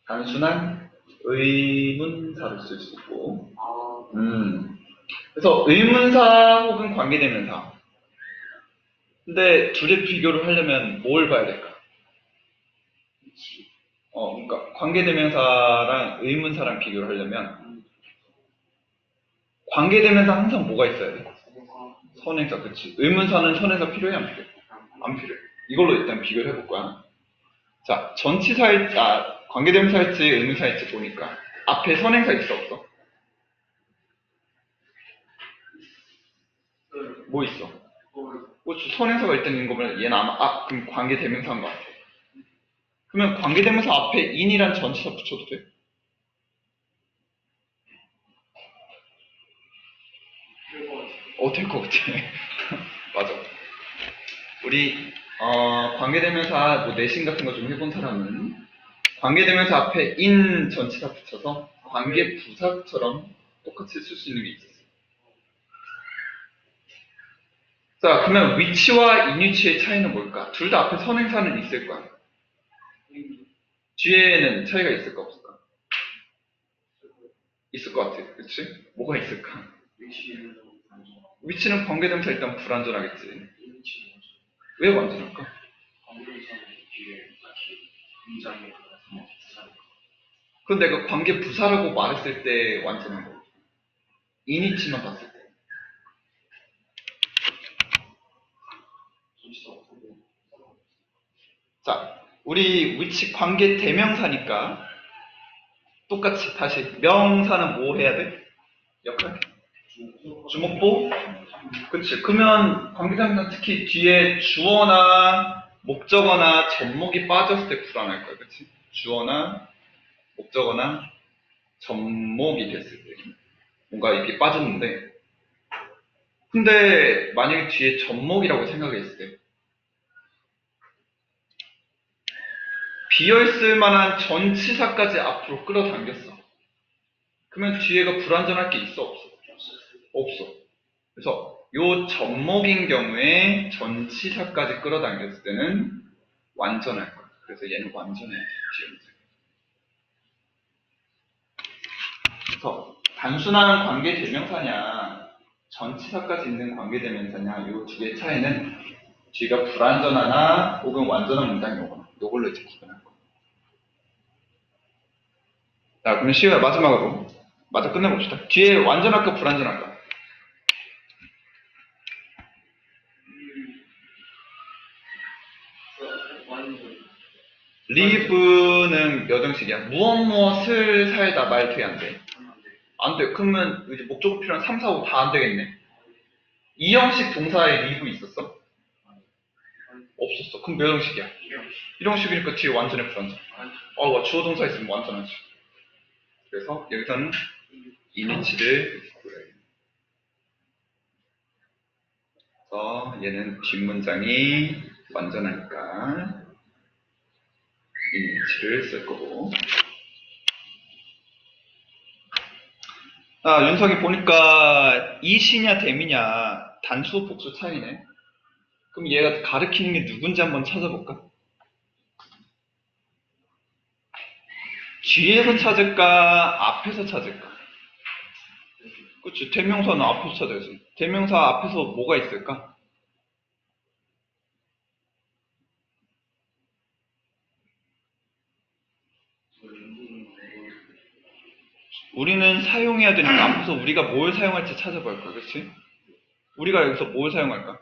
단순한 의문사를 쓸수 있고, 아 음. 그래서 의문사 혹은 관계대명사. 근데 둘의 비교를 하려면 뭘 봐야 될까? 어, 그러니까 관계대명사랑 의문사랑 비교를 하려면 관계대명사 항상 뭐가 있어야 돼? 선행사, 그치? 의문사는 선행사 필요해, 안 필요해? 안 필요해. 이걸로 일단 비교를 해볼 거야. 자, 전치사일지, 아, 관계대명사일지 의문사일지 보니까 앞에 선행사 있어, 없어? 뭐 있어? 물 그렇지. 선행사가 일단 있는 거면 얘는 아마 아 그럼 관계 대명사인 것 같아. 그러면 관계 대명사 앞에 in이란 전치사 붙여도 돼? 어, 될 것 같아. [laughs] 맞아. 우리 어, 관계 대명사 뭐 내신 같은 거 좀 해본 사람은 관계 대명사 앞에 in 전치사 붙여서 관계 부사처럼 똑같이 쓸 수 있는 게 있었어. 자, 그러면 위치와 인위치의 차이는 뭘까? 둘 다 앞에 선행사는 있을 거야. 뒤에는 차이가 있을까 없을까? 있을 것 같아. 그치? 뭐가 있을까? 위치는 관계대명사 일단 불완전하겠지. 위치 왜 완전할까? 그건 내가 관계 부사라고 말했을 때 완전한 거고. 인위치만 봤을 때. 전치사 없고 자, 우리 위치 관계 대명사니까 똑같이 다시 명사는 뭐 해야 돼? 역할? 주목보? 그치. 그러면 관계대명사 특히 뒤에 주어나 목적어나 접목이 빠졌을 때 불안할 거야. 그치? 주어나 목적어나 접목이 됐을 때 뭔가 이게 빠졌는데 근데 만약에 뒤에 접목이라고 생각했을 때 비어있을 만한 전치사까지 앞으로 끌어당겼어. 그러면 뒤에가 불완전할 게 있어 없어? 없어. 그래서 요 접목인 경우에 전치사까지 끌어당겼을 때는 완전할 거야. 그래서 얘는 완전해야 돼. 뒤에 문제. 그래서 단순한 관계 대명사냐 전치사까지 있는 관계 대명사냐 요두 개의 차이는 뒤가 불완전하나 혹은 완전한 문장이 오거나 요걸로 이제 구분할 거야. 자 그러면 시우야 마지막으로 마저 끝내봅시다. 뒤에 완전할까 불완전할까? 리브는 몇 형식이야? 무엇 무엇을 살다 말 돼, 안 돼? 안 돼. 그러면 이제 목적어 필요한 3, 4, 5 다 안 되겠네. 이 형식 동사에 리브 있었어? 없었어. 그럼 몇 형식이야? 1형식이니까 뒤에 완전해, 불완전. 어, 와, 주어 동사 있으면 완전하지. 그래서 여기서는 이니치를. 그래서 얘는 뒷문장이 완전하니까 이니치를 쓸 거고. 아, 윤성이 보니까 이시냐 댐이냐 단수 복수 차이네. 그럼 얘가 가르치는 게 누군지 한번 찾아볼까? 뒤에서 찾을까? 앞에서 찾을까? 그치, 대명사는 앞에서 찾아야지. 대명사 앞에서 뭐가 있을까? 우리는 사용해야 되니까 앞에서 우리가 뭘 사용할지 찾아볼 거야, 그치? 우리가 여기서 뭘 사용할까?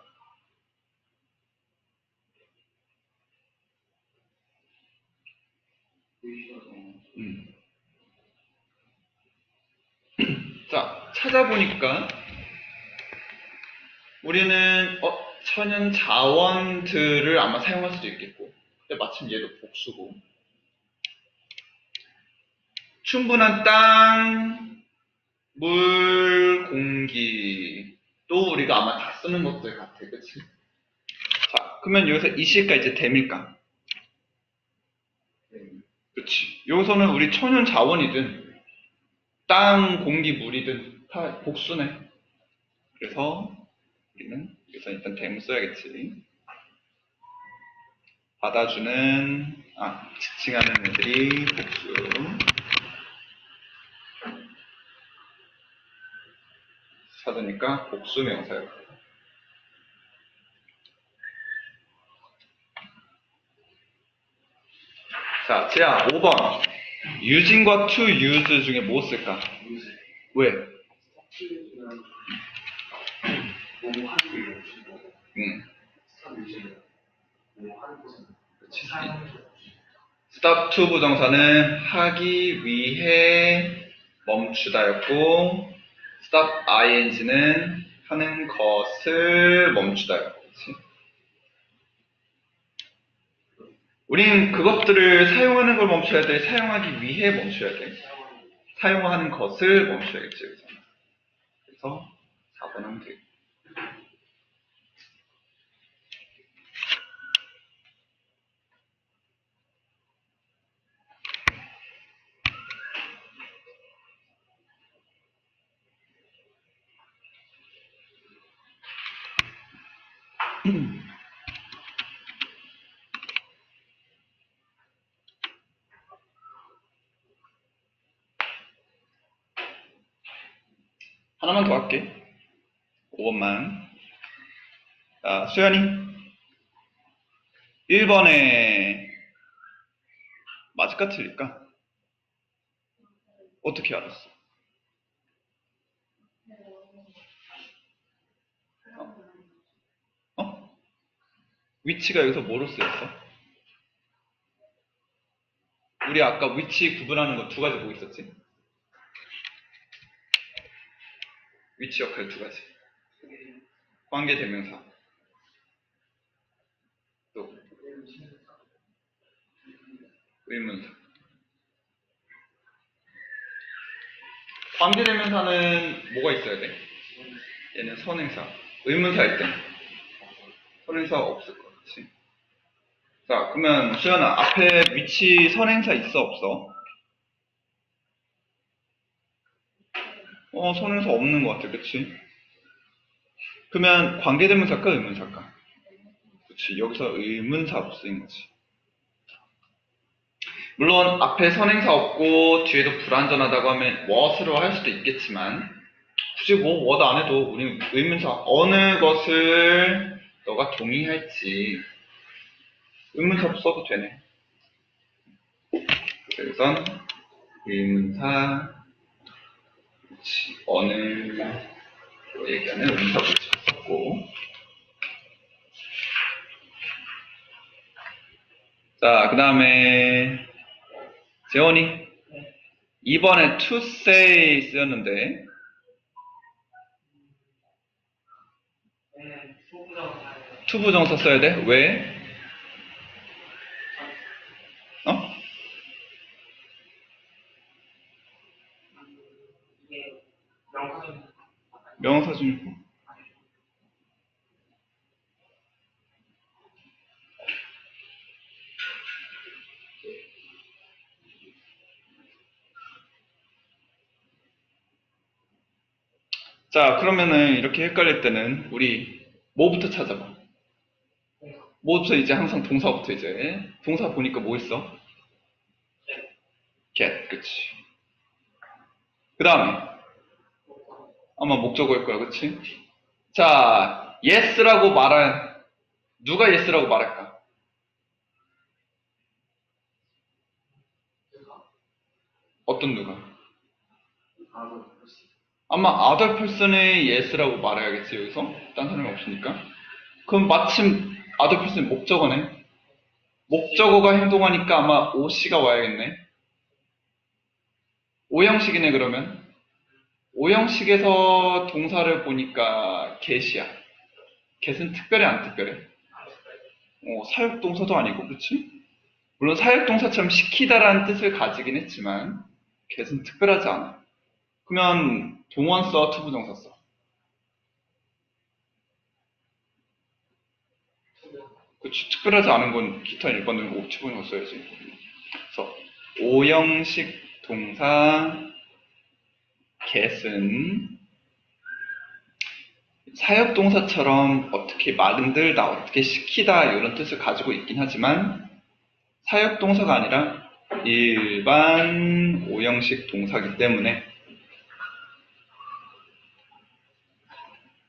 [clears throat] 자, 찾아보니까 우리는 어, 천연 자원들을 아마 사용할 수도 있겠고 근데 마침 얘도 복수고 충분한 땅, 물, 공기 또 우리가 아마 다 쓰는 것들 같아 그치? 자 그러면 여기서 이실까 이제 댐일까? 그치 여기서는 우리 천연 자원이든 땅, 공기, 물이든 다 복수네 그래서 우리는 여기서 일단 댐을 써야겠지 받아주는 아 지칭하는 애들이 복수 찾으니까 복수 명사예요. 자, 지아 5번. Using과 to use 중에 뭐 쓸까? 왜? 응. stop to 부정사는 하기 위해 멈추다였고 stop ing는 하는 것을 멈추다였고 그치? 우린 그것들을 사용하는 걸 멈춰야 돼. 사용하기 위해 멈춰야 돼. 사용하는 것을 멈춰야겠지 그래서, 그래서 4번 하면 되겠 하나만 더 할게. 5번만. 자, 수연이. 1번에 맞을까 틀릴까? 어떻게 알았어? 어? 어? 위치가 여기서 뭐로 쓰였어? 우리 아까 위치 구분하는 거 두 가지 뭐 있었지? 위치 역할 두 가지. 관계 대명사. 또 의문사. 관계 대명사는 뭐가 있어야 돼? 얘는 선행사. 의문사일 때 선행사 없을 거 같지. 자, 그러면 수연아, 앞에 위치 선행사 있어, 없어? 어, 선행사 없는 것 같아, 그치? 그러면 관계대명사일까, 의문사일까? 그치, 여기서 의문사로 쓰인 거지. 물론 앞에 선행사 없고 뒤에도 불완전하다고 하면 what으로 할 수도 있겠지만 굳이 뭐 what 안 해도 우리 의문사 어느 것을 너가 동의할지 의문사 써도 되네. 그래서 의문사 어느 얘기하는 의문사 붙였고 자, 그 다음에 재원이 이번에 to say 쓰였는데 얘는 소부정사예요. to 부정사 써야 돼? 왜? 어? 이게 명사적인 명사 중이고. 자 그러면은 이렇게 헷갈릴 때는 우리 뭐부터 찾아봐? 뭐부터 이제 항상 동사부터 이제. 동사 보니까 뭐 있어? get 그치. 그 다음에 아마 목적어일 거야, 그치? 자, yes라고 말할, 누가 yes라고 말할까? 어떤 누가? 아마 person의 yes라고 말해야겠지, 여기서? 딴 사람이 없으니까. 그럼 마침 person의 목적어네? 목적어가 행동하니까 아마 OC가 와야겠네? 오형식이네, 그러면. 오형식에서 동사를 보니까 get이야. get은 특별해 안 특별해? 어, 사역동사도 아니고 그렇지? 물론 사역동사처럼 시키다라는 뜻을 가지긴 했지만 get은 특별하지 않아. 그러면 동원 써, to부정사 써. 그치, 특별하지 않은 건 기타 일반적인 to부정사 써야지. 그래서 오형식 동사 get은 사역동사처럼 어떻게 만들다, 어떻게 시키다 이런 뜻을 가지고 있긴 하지만 사역동사가 아니라 일반 오형식 동사기 때문에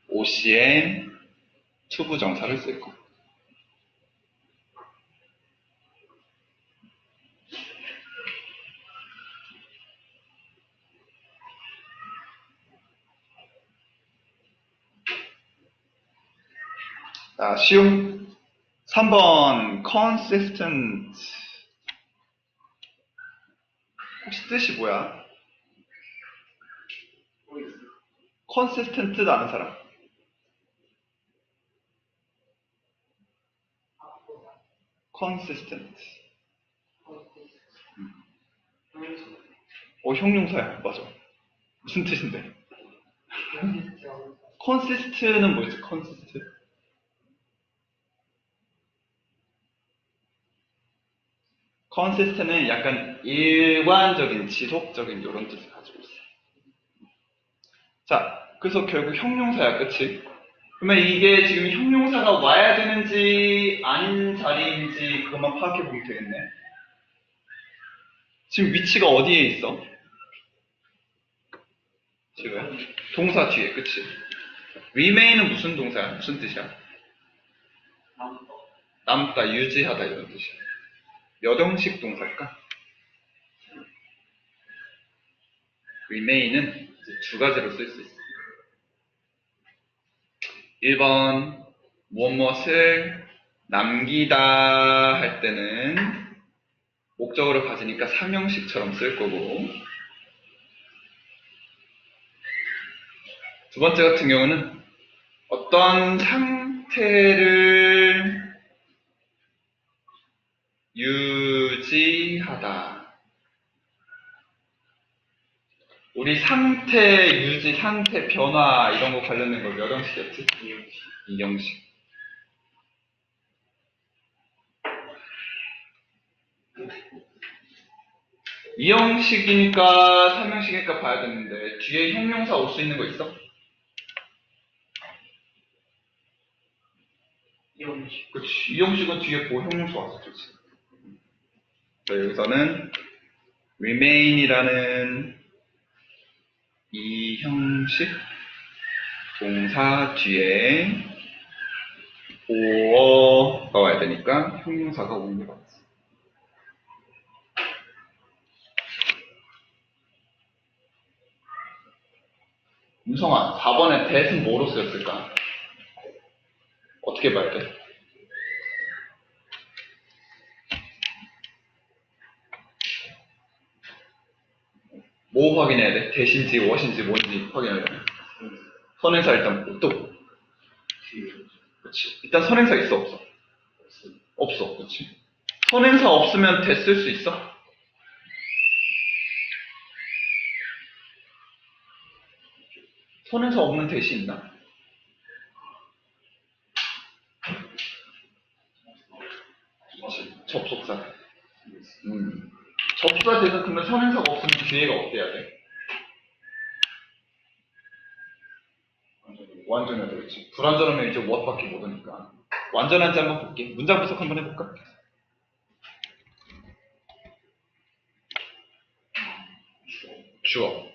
오시에 투부정사를 쓸 거. 자, 쉬움. 3번, consistent. 혹시 뜻이 뭐야? consistent 아는 사람? consistent. 어, 형용사야. 맞아. 무슨 뜻인데? consist는 뭐였지? consist? Consist는 약간 일관적인, 지속적인 이런 뜻을 가지고 있어요. 자, 그래서 결국 형용사야, 그치? 그러면 이게 지금 형용사가 와야 되는지 아닌 자리인지 그것만 파악해 보면 되겠네. 지금 위치가 어디에 있어? 지금 동사 뒤에, 그치? remain은 무슨 동사야? 무슨 뜻이야? 남다, 유지하다 이런 뜻이야. 몇 형식 동사일까? remain은 두 가지로 쓸 수 있어. 1번 무엇 무엇을 남기다 할 때는 목적어를 가지니까 삼형식처럼 쓸 거고 두 번째 같은 경우는 어떤 상태를 유지하다. 우리 상태 유지, 상태 변화 이런 거 관련된 걸 몇 형식이었지? 이 형식. 이 형식이니까 삼형식이니까 봐야 되는데 뒤에 형용사 올 수 있는 거 있어? 이 형식. 그치. 이 형식은 뒤에 뭐 보형용사 왔었지. 자, 여기서는 remain이라는 이 형식 동사 뒤에 보어가 와야 되니까 형용사가 오는 게 맞지. 윤성아, 4번에 that은 뭐로 쓰였을까? 어떻게 봐야 돼? 뭐 확인해야 돼? 대신지, what인지, 뭔지 확인하려면. 선행사 일단 또. 그치. 일단 선행사 있어, 없어? 없어, 그치. 선행사 없으면 대쓸수 있어? 선행사 없는 대시 있나? 접속사. 음. 접수가 돼서 그러면 선행사가 없으면 뒤에가 어때야 돼? 완전해야 되겠지. 불완전하면 이제 what밖에 모르니까. 완전한지 한번 볼게. 문장 분석 한번 해볼까? 주어.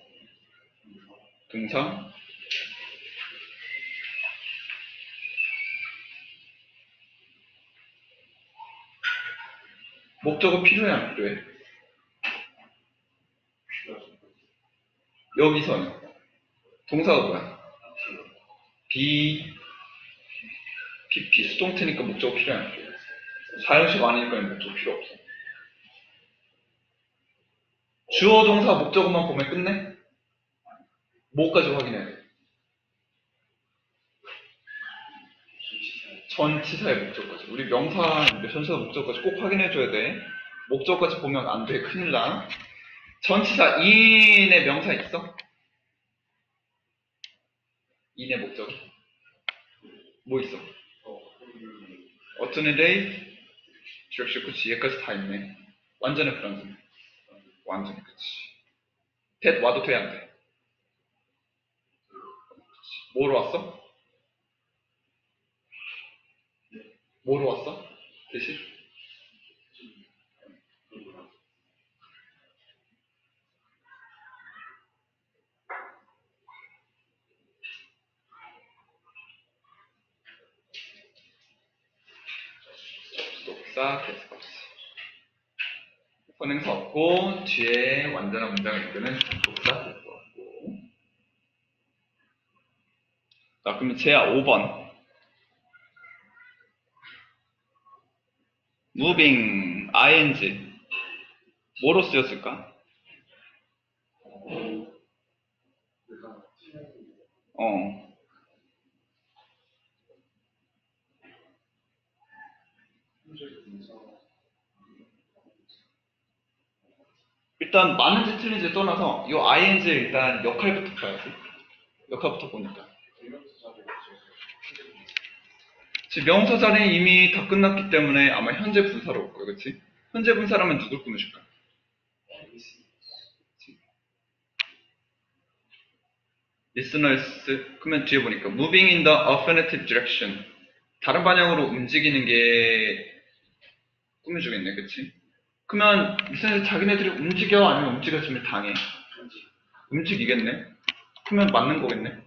동사. 목적어 필요해 안 필요해? 여기서는 동사가 뭐야? be, pp 수동태니까 목적어 필요 안 필요해. 사용식 아니니까 목적어 필요 없어. 주어 동사 목적어만 보면 끝내? 뭐까지 확인해야 돼? 전치사의 목적까지. 우리 명사, 전치사 목적까지 꼭 확인해줘야 돼. 목적까지 보면 안 돼. 큰일 나. 전치사 인의 명사 있어? 인의 목적. 뭐 있어? 어떤 일에 주역식 그치 얘까지 다 있네. 완전히 불완전. 완전히 그치. 대 와도 돼안 돼? 그치. 뭐로 왔어? 뭐로 왔어? 대신? 접속사 계속없이 선행사 없고 뒤에 완전한 문장을 이끄는 접속사 계속 없고. 자 그러면 제야 5번. moving ing. 뭐로 쓰였을까? 어 일단 맞는지 틀린지 떠나서 이 ing 일단 역할부터 봐야지. 역할부터 보니까. 지금 명사 자리는 이미 다 끝났기 때문에 아마 현재 분사로 올 거야, 그렇지? 현재 분사라면 누굴 꾸며줄까? listeners 그러면 뒤에 보니까 moving in the affirmative direction 다른 방향으로 움직이는 게 꾸며주겠네, 그치? 그러면 listener 자기네들이 움직여 아니면 움직여주면 당해? 움직이겠네? 그러면 맞는 거겠네?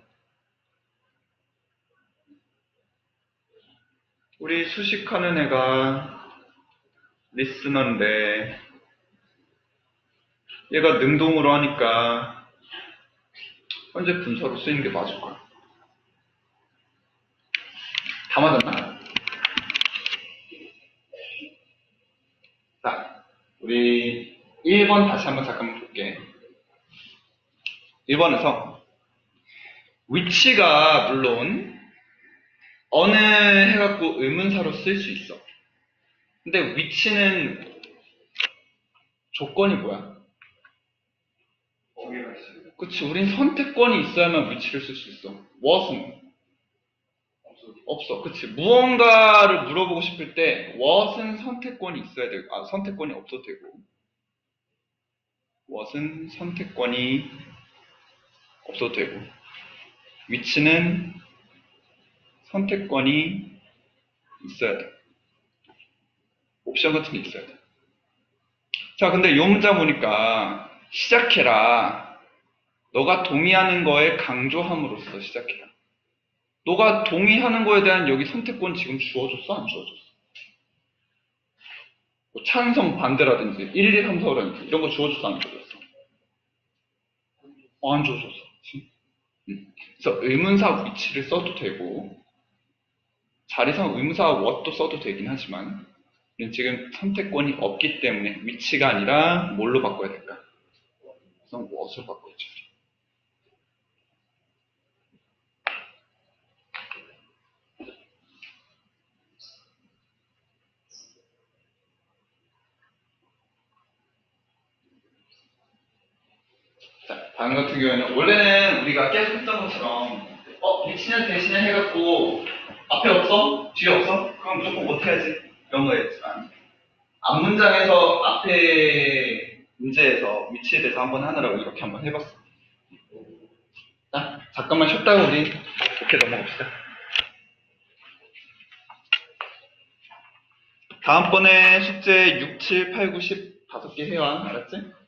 우리 수식하는 애가 리스너인데 얘가 능동으로 하니까 현재 분사로 쓰이는 게 맞을 거야. 다 맞았나? 자, 우리 1번 다시 한번 잠깐만 볼게. 1번에서 위치가 물론 어느 해갖고 의문사로 쓸 수 있어. 근데 위치는 조건이 뭐야? 그치, 우린 선택권이 있어야만 위치를 쓸 수 있어. what은? 없어. 그치. 무언가를 물어보고 싶을 때 what은 선택권이 있어야 되고, 아, 선택권이 없어도 되고. what은 선택권이 없어도 되고 위치는 선택권이 있어야 돼. 옵션 같은 게 있어야 돼. 자, 근데 이 문자 보니까 시작해라. 너가 동의하는 거에 강조함으로써 시작해라. 너가 동의하는 거에 대한 여기 선택권 지금 주어졌어? 안 주어졌어? 뭐 찬성, 반대라든지 1, 2, 3, 4라든지 이런 거 주어졌어? 안 주어졌어? 어, 안 주어졌어. 그치? 음. 그래서 의문사 위치를 써도 되고 자리상 의문사 what도 써도 되긴 하지만 지금 선택권이 없기 때문에 위치가 아니라 뭘로 바꿔야 될까? 그래서 what으로 바꿔야죠. 자, 다음 같은 경우에는 원래는 우리가 계속 했던 것처럼 어 위치는 대신에 해갖고 앞에 없어? 뒤에 없어? 그럼 무조건 못해야지 이런 거였지만 앞 문장에서 앞에 문제에서 위치에 대해서 한번 하느라고 이렇게 한번 해봤어. 자, 잠깐만 쉬었다가 우리 이렇게 넘어갑시다. 다음번에 숙제 6, 7, 8, 9, 10 다섯 개 해와 알았지?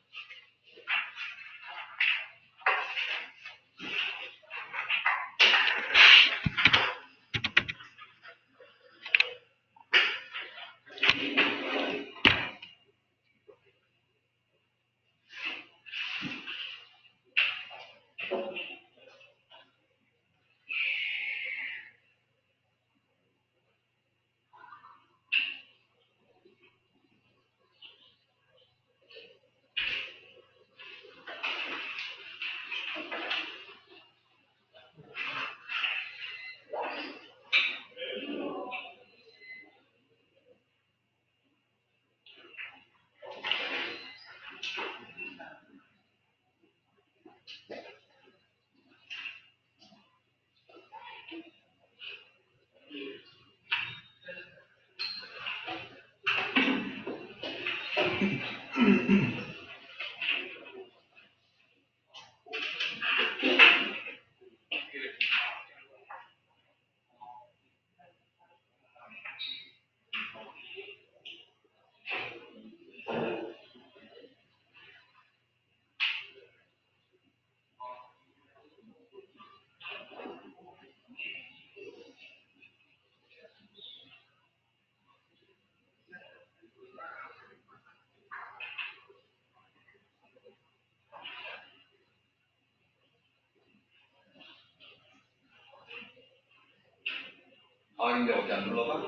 아 근데 어디 안 눌러가?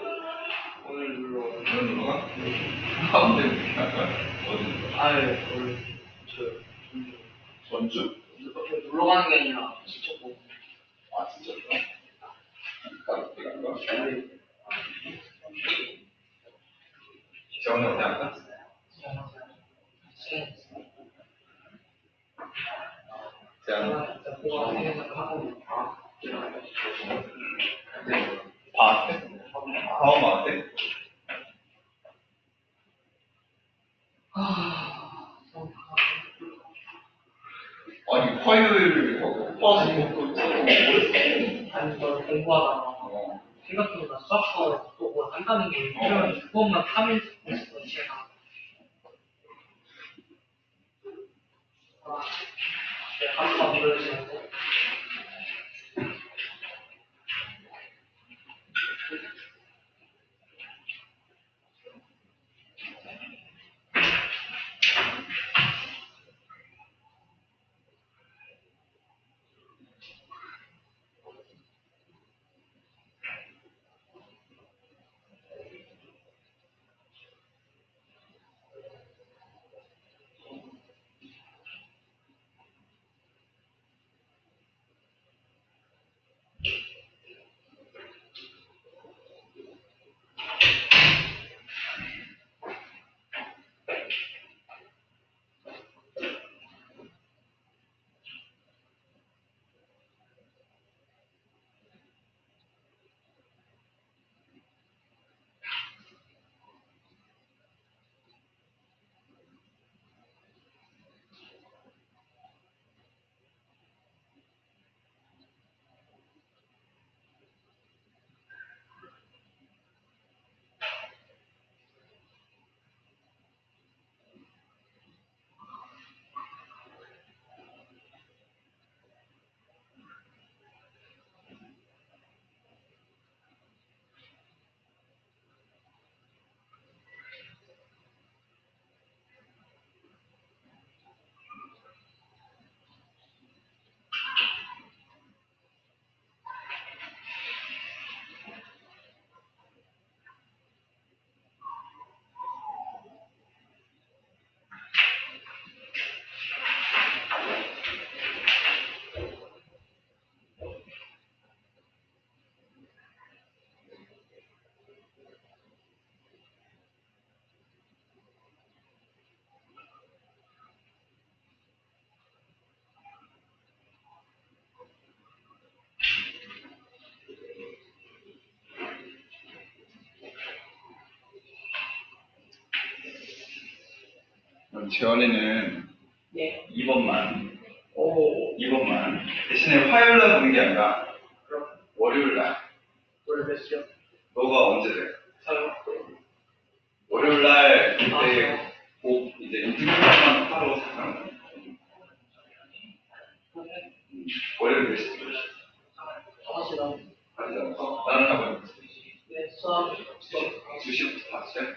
오늘 눌러. 오늘 눌러가? 가운데? 어디? 아유, 오늘 저 전주? 놀러 가는 게 아니라 직접 보고. 아 진짜 좋아? 가볍게 간 거야? 재원이 어디 안 가? 시간 재원 제가 보고 생각하고 다 봤대? 다음 왔대? 아, 아니 화요일 저 공부하다가 어. 생각보다 수학도 또뭐 한다는 게 이런 그것만 하면 있어 제가. 아, 내가 한번 밀어주 는데. 재원이는 네. 2번만, 오. 2번만. 대신에 화요일 날 보는 게 아니라 그럼 월요일 날. 원래 몇 시요? 너가 언제 돼? 사요. 월요일 날 아, 그때 꼭 이제 인증만 하러 잠깐. 월요일 몇 시? 다시 나. 하잖아. 나는 하고 네. 수업. 2시부터 5시?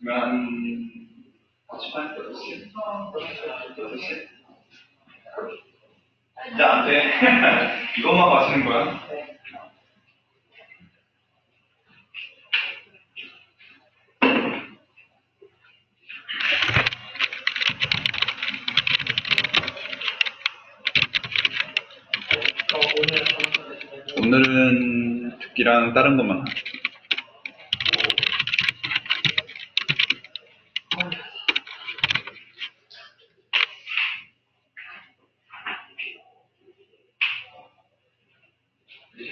그러면 한 5시 반? 6시? 6시? 이제 안 돼. 이것만 마시는 거야. 네. 저 오늘 방송 오늘은 듣기랑 다른 것만 할게.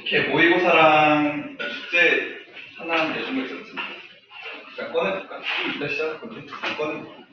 이렇게 모의고사랑 숙제 하나 내준 거 있었지? 일단 꺼내볼까? 일단 시작할 건데 꺼내볼까?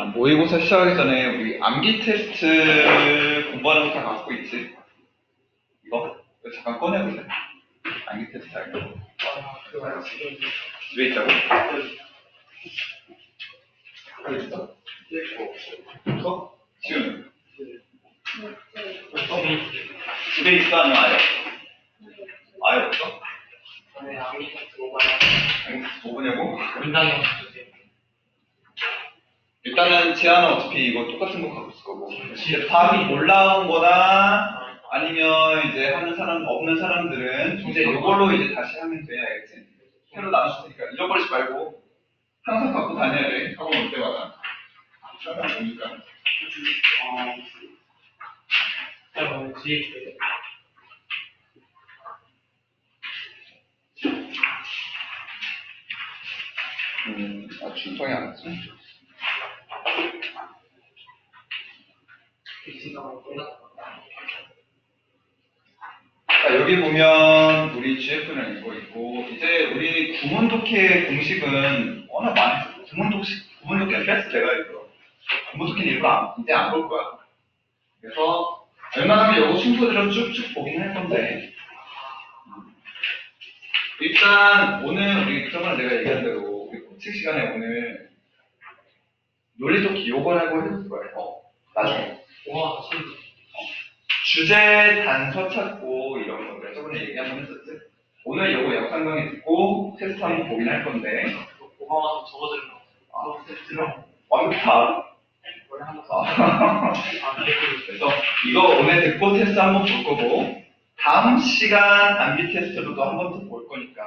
아, 모의고사 시작하기 전에 우리 암기 테스트 공부하는 거 다 갖고 있지? 이거? 이거 잠깐 꺼내볼래? 암기 테스트 할거 아, 그거 지금 집에 있다고? 갖고 있어? 이거? 지금 지금 집에 있어 아니면 아예 없어? 아예 없어? 전에 아미타 들어가 암기 테스트 뭐 보냐고? 문장이 없으세요. 일단은 지아는 어차피 이거 똑같은 거 갖고 있을 거고 이제 답이 올라온 거나 아니면 이제 하는 사람 없는 사람들은 이제 이걸로 이제 다시 하면 돼 알겠지? 수 있으니까 잃어버리지 말고 항상 갖고 다녀야 돼 학원 올 때마다 항상 보니까. 음, 아 중성이 안 왔지? 자, 여기 보면 우리 GF는 이거 있고, 이제 우리 구문 독해 공식은 워낙 많이 쓰고, 구문 독식, 구문 독해는 패스 내가 이거. 구문 독해는 일부러 안, 이제 안 볼 거야. 그래서 웬만하면 요거 순서대로 쭉쭉 보긴 할 건데, 일단 오늘 우리 저번에 내가 얘기한 대로 우리 코칭 시간에 오늘 논리적 기록을 해볼 거예요. 나중에. 와, 진짜. 주제 단서 찾고 거 내가 저번에 얘기 한번 했었지? 오늘 요거 영상 강의 듣고 테스트 한번 보긴 할 건데 고마워서 적어드리면 아, 너무 쌤들어. 완벽하 원래 한번 아, 아, 네. 그래서 이거 오늘 듣고 테스트 한번 볼 거고 다음 시간 암기 테스트로도 한번 더 볼 거니까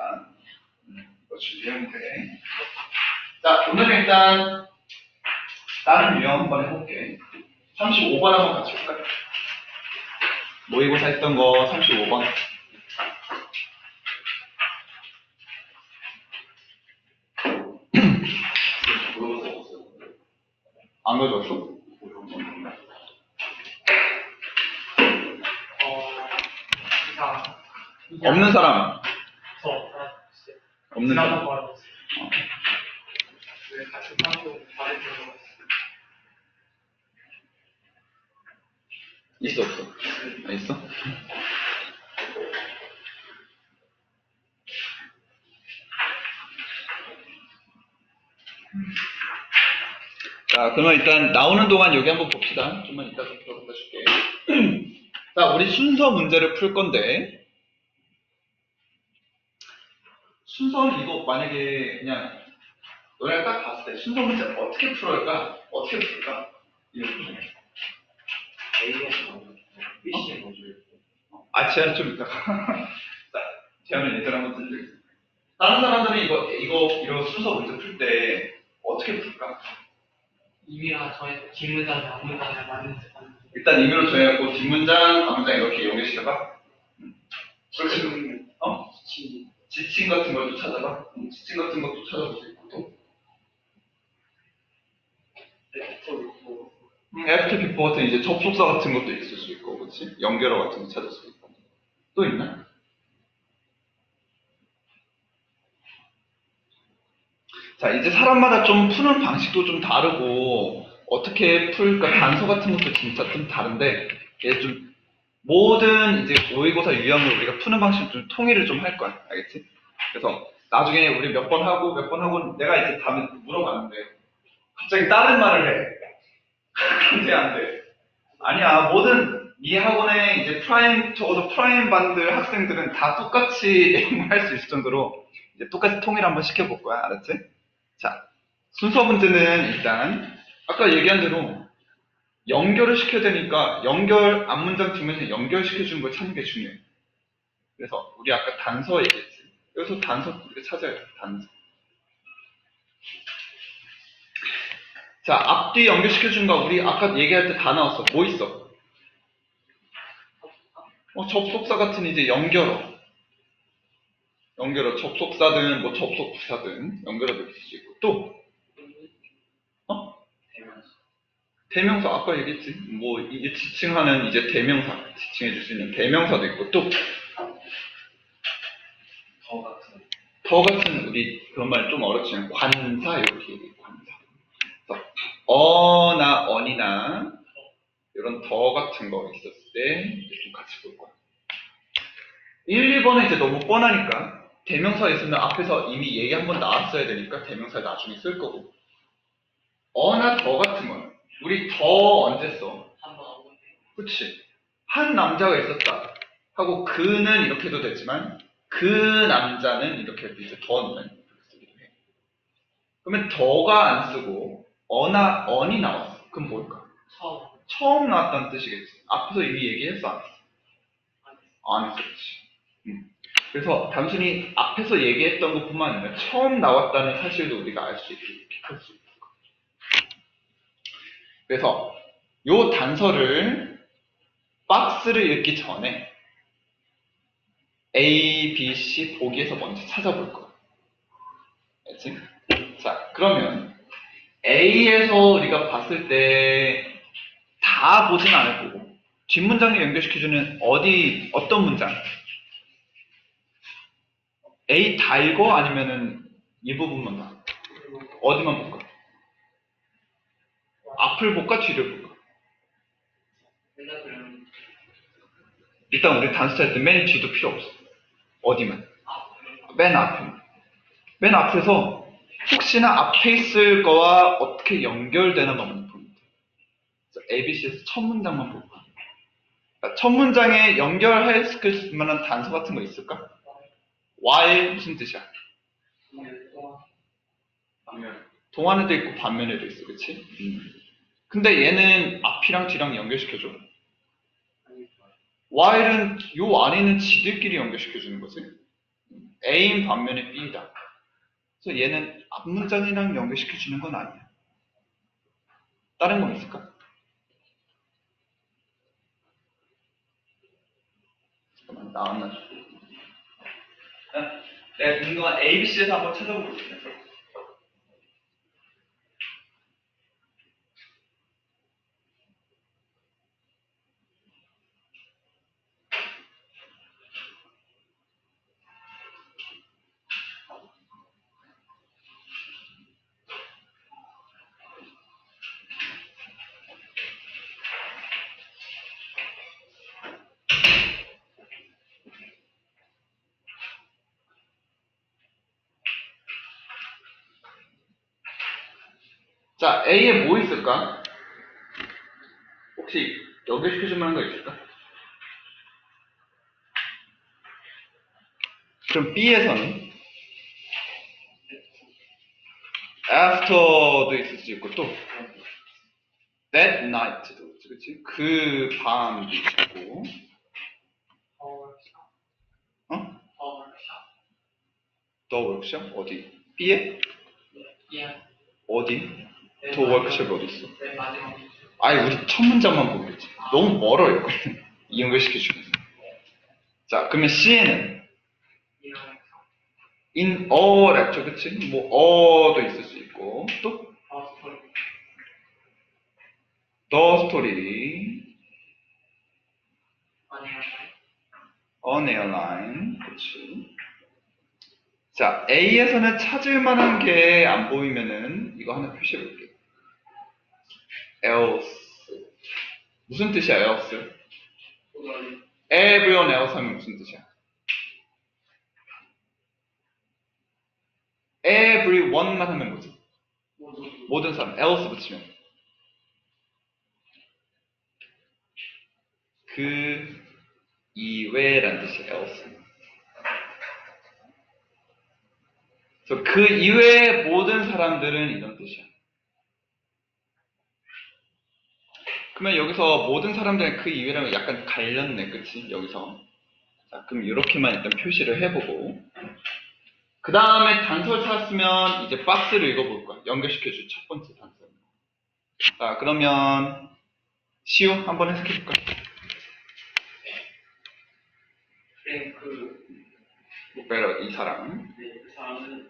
음, 이거 준비하면 돼. 자 오늘 일단 다른 유형 한번 해볼게. 35번 한번 같이 볼까요? 모의고사 했던 거 35번. [clears throat] 안 가져왔어? 어. 없는 사람. 저. 없는 사람. 거 있어 없어? 아, 있어? 자, 그러면 일단 나오는 동안 여기 한번 봅시다. 좀만 이따 좀 들어갔다 줄게. [clears throat] 자, 우리 순서 문제를 풀 건데, 순서는 이거 만약에 그냥 너네가 딱 봤을 때 순서 문제 어떻게 풀어야 어떻게 풀까? 이거 풀 어. 먼저 아, 제안 좀 이따가. [laughs] 자, 제안을 예전에 한번 드리겠습니다. 다른 사람들은 이거, 이거, 이런 순서 문제 풀 때 어떻게 풀까? 이미가 저의 뒷문장이 앞문장이랑 맞는지. 일단 임의로 정해갖고 뒷문장, 앞문장 이렇게 연결시켜봐. 음. 그렇지. 어? 지금 지칭 같은 것도 찾아봐. 음, 지칭 같은 것도 찾아볼 수 있고 또. 음, after, before 같은 이제 접속사 같은 것도 있을 수 있고, 그렇지? 연결어 같은 거 찾을 수 있고. 또 있나? 자, 이제 사람마다 좀 푸는 방식도 좀 다르고, 어떻게 풀까, 단서 같은 것도 진짜 좀 다른데, 이게 좀, 모든 이제 모의고사 유형을 우리가 푸는 방식을 좀 통일을 좀 할 거야. 알겠지? 그래서 나중에 우리 몇 번 하고, 몇 번 하고, 내가 이제 다음에 물어봤는데, 갑자기 다른 말을 해. 안 돼, 안 돼. 아니야, 모든 이 학원의 이제 프라임, 적어도 프라임 반들 학생들은 다 똑같이 [laughs] 내용을 할수 있을 정도로 이제 똑같이 통일 한번 시켜볼 거야. 알았지? 자, 순서 문제는 일단, 아까 얘기한 대로 연결을 시켜야 되니까 연결, 앞문장, 뒷문장 연결시켜주는 걸 찾는 게 중요해. 그래서 우리 아까 단서 얘기했지. 여기서 단서 우리가 찾아야 돼, 단서. 자, 앞뒤 연결시켜준 거 우리 아까 얘기할 때 다 나왔어. 뭐 있어? 어, 접속사 같은 이제 연결어. 연결어, 접속사든 뭐 접속사든 연결어도 있을 수 있고 또 어? 대명사 아까 얘기했지. 뭐 이게 지칭하는 이제 대명사 지칭해 줄 수 있는 대명사도 있고 또 더 같은. 더 같은 우리 그런 말 좀 어렵지만 관사 이렇게. 그래서 어나 언이나 이런 더 같은 거 있었을 때 이제 좀 같이 볼 거야. 1, 2번은 이제 너무 뻔하니까 대명사 있으면 앞에서 이미 얘기 한 번 나왔어야 되니까 대명사 나중에 쓸 거고 어나 더 같은 거는 우리 더 언제 써? 그치. 한 남자가 있었다. 하고 그는 이렇게 해도 되지만 그 남자는 이렇게 해도 이제 더 넣으면 쓰기도 해. 그러면 더가 안 쓰고 어나 언이 나왔어. 그럼 뭘까? 처음. 처음 나왔다는 뜻이겠지. 앞에서 이미 얘기했어 안 했어? 안. 그치. 음. 그래서 단순히 앞에서 얘기했던 것뿐만 아니라 처음 나왔다는 사실도 우리가 알 수 있게 이렇게 할수 있는 거. 그래서 요 단서를 박스를 읽기 전에 A, B, C 보기에서 먼저 찾아볼 거야. 알지? 자, 그러면 A에서 우리가 봤을 때 다 보진 않을 거고 뒷문장에 연결시켜주는 어디 어떤 문장? A 다 읽어? 아니면은 이 부분만 봐? 어디만 볼까? 앞을 볼까? 뒤를 볼까? 일단 우리 단수 할 때 맨 뒤도 필요 없어. 어디만? 맨 앞에만. 맨 앞에서 혹시나 앞에 있을 거와 어떻게 연결되나 보면 돼. 그래서 ABC에서 첫 문장만 볼까? 그러니까 첫 문장에 연결할 수 만한 단서 같은 거 있을까? Why 무슨 뜻이야? 동안에도 있고 반면에도 있어, 그치? 근데 얘는 앞이랑 뒤랑 연결시켜줘. while은 요 안에 있는 지들끼리 연결시켜주는 거지. A인 반면에 B다. 그래서 얘는 앞 문장이랑 연결시켜주는 건 아니야. 다른 건 있을까? 잠깐만, 나왔나? 아, 내가 그동안 ABC에서 한번 찾아보고 있어. 자, A에 뭐 있을까? 혹시 연결시켜줄 만한 거 있을까? 그럼 B에서는 after도 있을 수 있고 또 that night도 그치? 그 밤도 있고 어? the workshop 어디? B에? 예 어디? 더 워크숍이 마지막 아니 우리 첫 문장만 보겠지. 너무 멀어 [laughs] 이거. 이 연결시켜주면서. 자 그러면 이런 in a랬죠, 그치? 뭐 어도 있을 수 있고 또 the story, on airline, 그치? 자 A에서는 찾을 만한 게 안 보이면은 이거 하나 표시해 볼게. Else 무슨 뜻이야 else? everyone else 하면 무슨 뜻이야? everyone만 하면 뭐지? 모든 사람 else 붙이면 그 이외라는 뜻이 else. 그래서 그 이외의 모든 사람들은 이런 뜻이야. 그러면 여기서 모든 사람들은 그 이외라면 약간 갈렸네, 그치? 여기서. 자, 그럼 이렇게만 일단 표시를 해보고. 그 다음에 단서를 찾았으면 이제 박스를 읽어볼 거야. 연결시켜줄 첫 번째 단서. 자, 그러면 시우 한번 해석해볼까? 프랭크 목베러 이 사람. 네, 그 사람은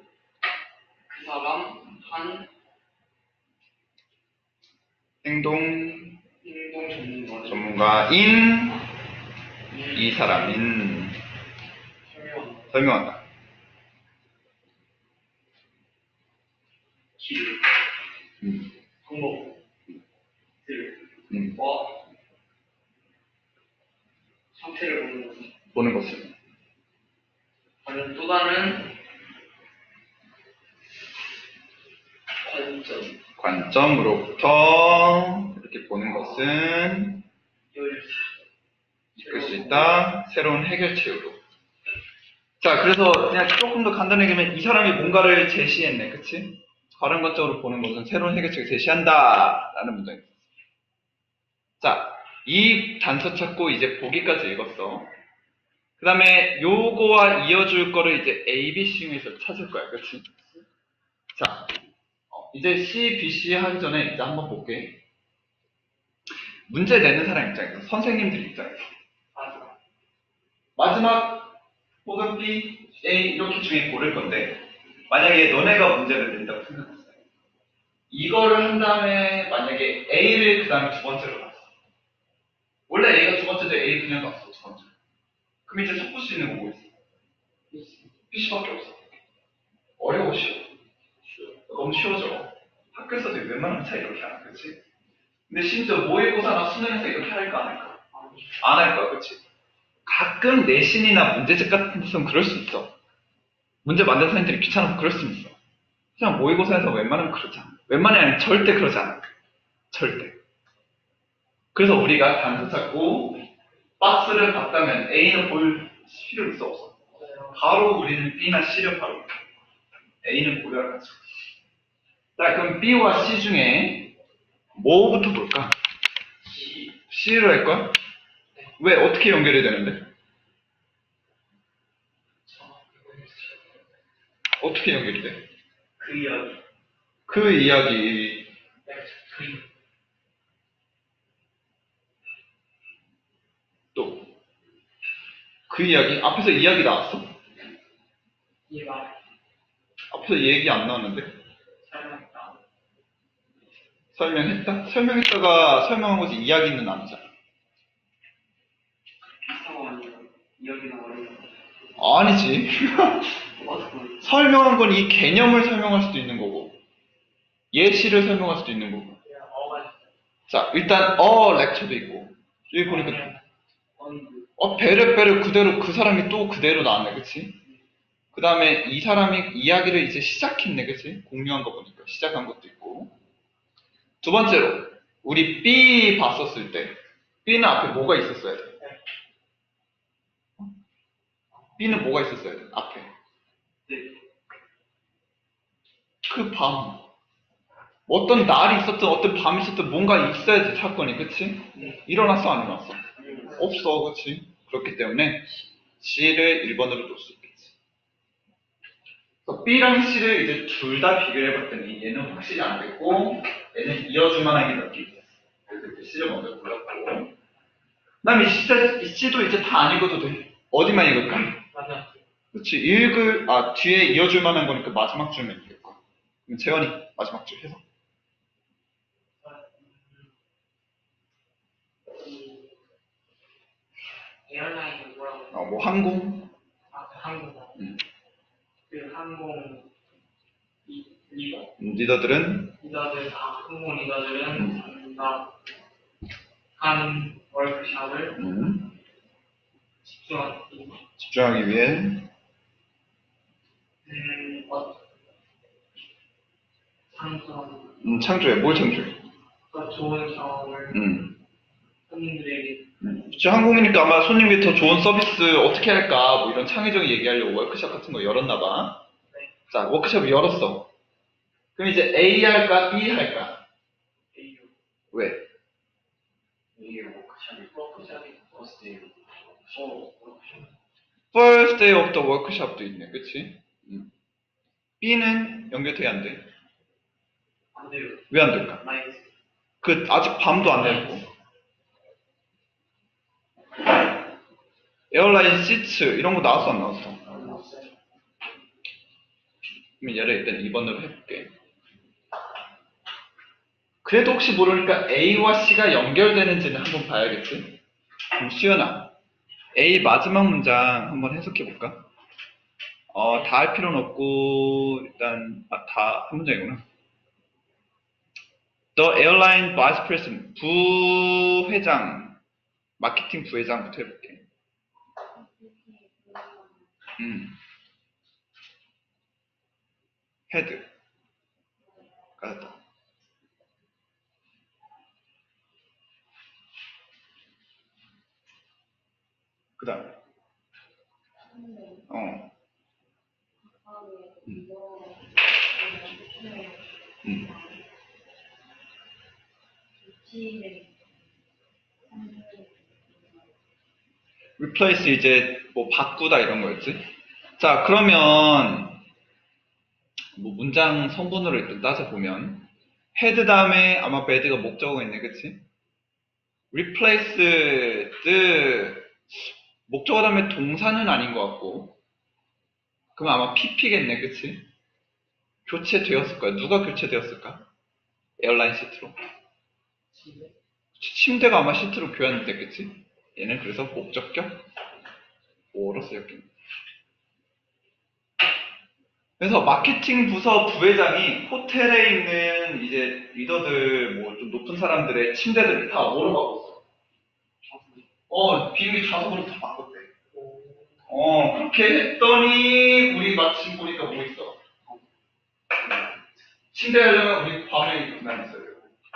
그 사람 한 행동 전문가 전문가인 이 사람인 설명 설명한다. 길 음, 음, 와 상태를 보는 것은 보는 것은 다른 또 다른 관점 관점으로부터 이렇게 보는 것은 이끌 수 있다. 새로운 해결책으로. 자, 그래서 그냥 조금 더 간단하게 하면 이 사람이 뭔가를 제시했네. 그치? 다른 관점으로 보는 것은 새로운 해결책을 제시한다. 라는 있어. 자, 이 단서 찾고 이제 보기까지 읽었어. 그 다음에 요거와 이어줄 거를 이제 A, B, C 중에서 찾을 거야. 그치? 자, 어, 이제 C, B, C 하기 전에 이제 한번 볼게. 문제 내는 사람 입장에서, 선생님들 입장에서. 마지막 혹은 B, A 이렇게 중에 고를 건데 만약에 너네가 문제를 낸다고 생각했어요. 이거를 한 다음에 만약에 A를 그 다음에 두 번째로 갔어. 원래 A가 두 번째인데 A 그냥 갔어 두 번째. 그럼 이제 섞을 수 있는 거 뭐 있어? PC밖에 없어. 쉬워. 너무 쉬워져. 학교에서도 웬만하면 잘 이렇게 안 해, 그치? 근데 심지어 모의고사나 수능에서 이렇게 할까 안 할까? 안할 거야, 그치? 가끔 내신이나 문제집 같은 데서는 그럴 수 있어. 문제 만든 사람들이 귀찮아서 그럴 수 있어. 그냥 모의고사에서 웬만하면 그러지 않아. 웬만하면 절대 그러지 않아. 절대. 그래서 우리가 단서 찾고 박스를 봤다면 A는 볼 필요 있어 없어. 바로 우리는 B나 C를 바로 A는 고려할 거죠. 자 그럼 B와 C 중에 뭐부터 볼까? C로 할 거야? 왜 어떻게 연결이 되는데? 어떻게 연결이 돼? 그 이야기. 그 이야기 그또그 이야기 앞에서 이야기 나왔어? 이해가 앞에서 얘기 안 나왔는데 설명했다. 설명했다? 설명했다가 설명한 거지 이야기는 아니잖아. 비슷하고 이야기는 어려워. 아니지. [laughs] 설명한 건 이 개념을 설명할 수도 있는 거고 예시를 설명할 수도 있는 거고. 자 일단 어 렉처도 있고 여기 보니까 어이구. 어 베르베르 그대로 그 사람이 또 그대로 나왔네, 그치? 그 다음에 이 사람이 이야기를 이제 시작했네, 그치? 공유한 거 보니까 시작한 것도 있고. 두 번째로 우리 B 봤었을 때 B는 앞에 뭐가 있었어야 돼? B는 뭐가 있었어야 돼? 앞에 네. 그 밤. 어떤 날이 있었든 어떤 밤이 있었든 뭔가 있어야 돼 사건이, 그치? 네. 일어났어 안 일어났어? 없어, 그치? 그렇기 때문에 C를 1번으로 둘수 있겠지. 그래서 B랑 C를 이제 둘 다 비교해 봤더니 얘는 확실히 안 됐고 얘는 이어줄 만한 게몇개 있었어. 그래서 이제 C를 먼저 골랐고 그 다음에 이, C, C도 이제 다 안 읽어도 돼. 어디만 읽을까? 맞아. 그렇지. 읽을, 아, 뒤에 이어줄 만한 거니까 마지막 줄만 읽을 거야. 그럼 재현이 마지막 줄 해서. 에어라인이 뭐라고? 어, 뭐 항공, 아, 그 항공. 음. 그 항공 이 리더. 음, 리더들은 리더들, 아, 항공 리더들은 나한 월크샵을 음, 집중하기, 집중하기 위해 음, 어, 상점, 음, 창조해. 뭘 창조해? 더 좋은 경험을 음. 손님들에게 음. 그치, 항공이니까 아마 손님이 더 좋은 서비스 어떻게 할까 뭐 이런 창의적인 얘기하려고 워크샵 같은 거 열었나 봐. 네. 자, 워크샵을 열었어. 그럼 이제 A 할까 B 할까? AU, 왜? AU 워크샵이 어, 워크샵. First day of the workshop도 있네, 그치? 음. B는 연결돼 안 돼? 안 돼요. 왜 안 될까? nice. 그 아직 밤도 안 됐고. airline seats 이런 거 나왔어 안 나왔어? 그럼 얘를 일단 2번으로 해볼게. 그래도 혹시 모르니까 A와 C가 연결되는지는 한번 봐야겠지? 그럼 수연아, A 마지막 문장 한번 해석해볼까? 어, 다 할 필요는 없고, 일단, 아, 다 한 문장이구나. The airline vice president, 부회장, 마케팅 부회장부터 해볼게. 음. 헤드. 까졌다. 그 다음에. 어. 음. 음. Replace 이제 뭐 바꾸다 이런 거였지? 자, 그러면 뭐 문장 성분으로 일단 따져보면 헤드 다음에 아마 bed가 목적어가 있네, 그치? replace the 목적어 다음에 동사는 아닌 것 같고 그럼 아마 pp겠네, 그치? 교체되었을 거야. 누가 교체되었을까? 에어라인 시트로. 침대가 아마 시트로 교환됐겠지? 얘는 그래서 목적격 5로 쓰였겠네. 그래서 마케팅 부서 부회장이 호텔에 있는 이제 리더들 뭐 좀 높은 사람들의 침대들을 다 뭐로 바꿨어? 어 비행기 좌석으로 다 바꿨대. 어 그렇게 했더니 우리 마침 보니까 뭐 있어? 침대 하려면 우리 밤에 그만 되고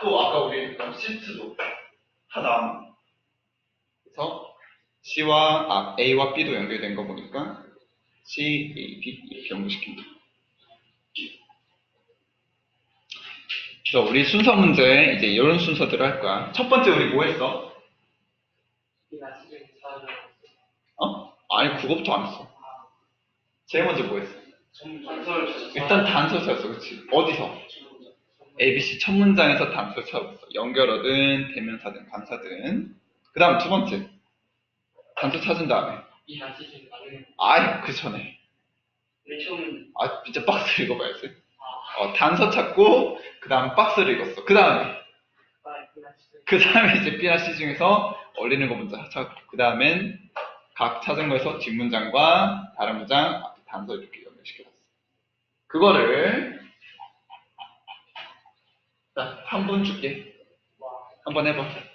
또 아까 우리 했던 시트도 다 나왔네. 그래서 C와 아, A와 B도 연결된 거 보니까 C, A, B 이렇게 연결시킨다. 그래서 우리 순서 문제 이제 이런 순서대로 할 거야. 첫 번째 우리 뭐 했어? 어? 아니 그거부터 안 했어. 제일 먼저 뭐 했어? 일단 단서 찾았어, 그렇지? 어디서? ABC 첫 문장에서 단서 찾았어. 연결어든 대명사든 관사든. 그 다음 두 번째 단서 찾은 다음에 이나 지금 나는 아이 그 전에 맨 처음 아 진짜 박스 읽어봐야지. 아 어, 단서 찾고 그 다음 박스를 읽었어. 그 다음에 지금 그 다음에 이제 B나 C 중에서 어울리는 거 먼저 찾고 그 다음엔 각 찾은 거에서 뒷문장과 다른 문장 앞에 단서 이렇게 연결시켜봤어. 그거를 자, 한분 줄게. 와 한번 해봐.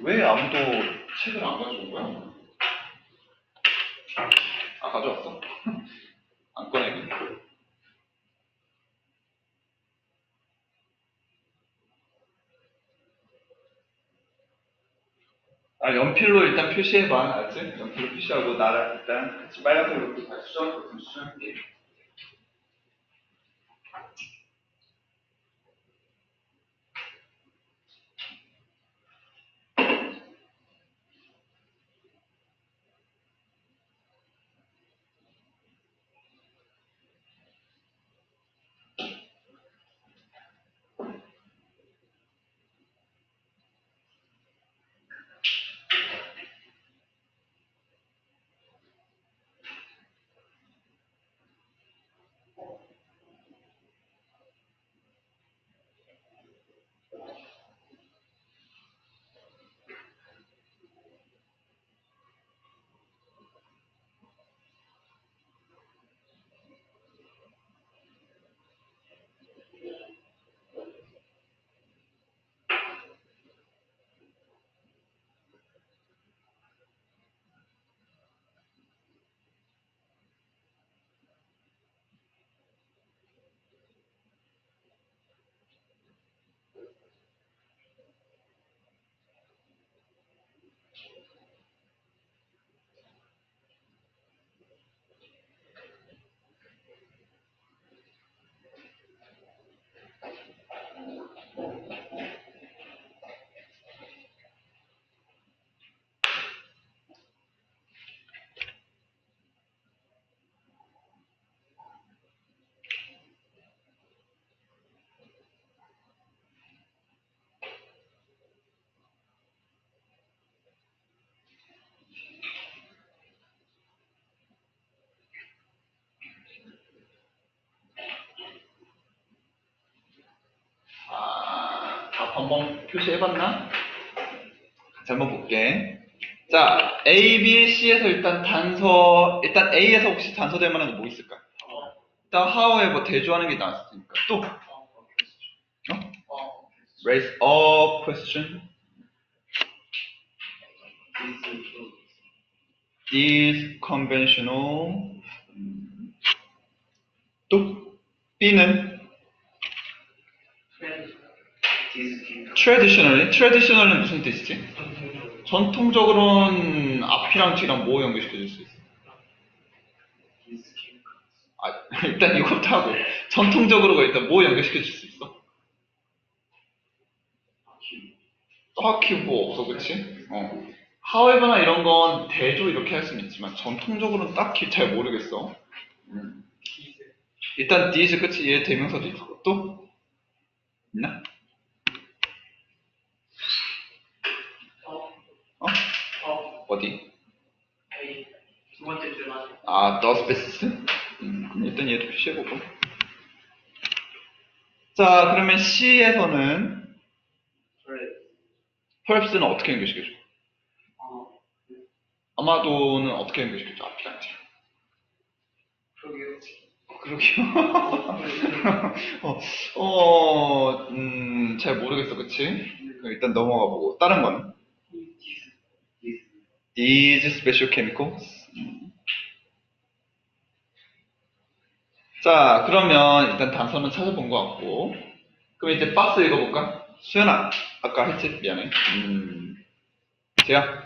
왜 아무도 책을 안 가져온 거야? 아, 가져왔어? [laughs] 안 꺼내기. 아, 연필로 일단 표시해봐, 알지? 연필로 표시하고, 나랑 일단 같이 빨간색으로 또 다시 수정, 수정할게. 한번 표시해봤나? 같이 한번 볼게. 자, A, B, C에서 일단 단서, 일단 A에서 혹시 단서 될 만한 거 뭐 있을까? 일단 how에 뭐 대조하는 게 나왔으니까. 또, 어? raise a question. is conventional. 음. 또, B는 traditional은 무슨 뜻이지? 전통적으로는 앞이랑 뒤랑 뭐 연결시켜줄 수 있어? 아, [laughs] 일단 이것부터 하고 전통적으로가 일단 뭐 연결시켜줄 수 있어? 딱히 뭐 없어, 그치? 어. however나 이런 건 대조 이렇게 할 수는 있지만 전통적으로는 딱히 잘 모르겠어. 음. 일단 these 끝이 얘 대명사도 있고 또 있나? 어? 어디? 두 번째 줄 맞아 아, the species? 음, 그럼 일단 얘도 표시해보고. 자, 그러면 C에서는 perhaps는 어떻게 연결시켜줘? 어, 그 아마도는 어떻게 연결시켰죠? 앞이랑지. 그러게요. 그러게요. [laughs] 어, 어, 음, 잘 모르겠어, 그치? 그럼 일단 넘어가 보고. 다른 거는? These special chemicals. 음. 자, 그러면 일단 단서는 찾아본 것 같고. 그럼 이제 박스 읽어볼까? 수연아, 아까 했지? 미안해. 음, 제야.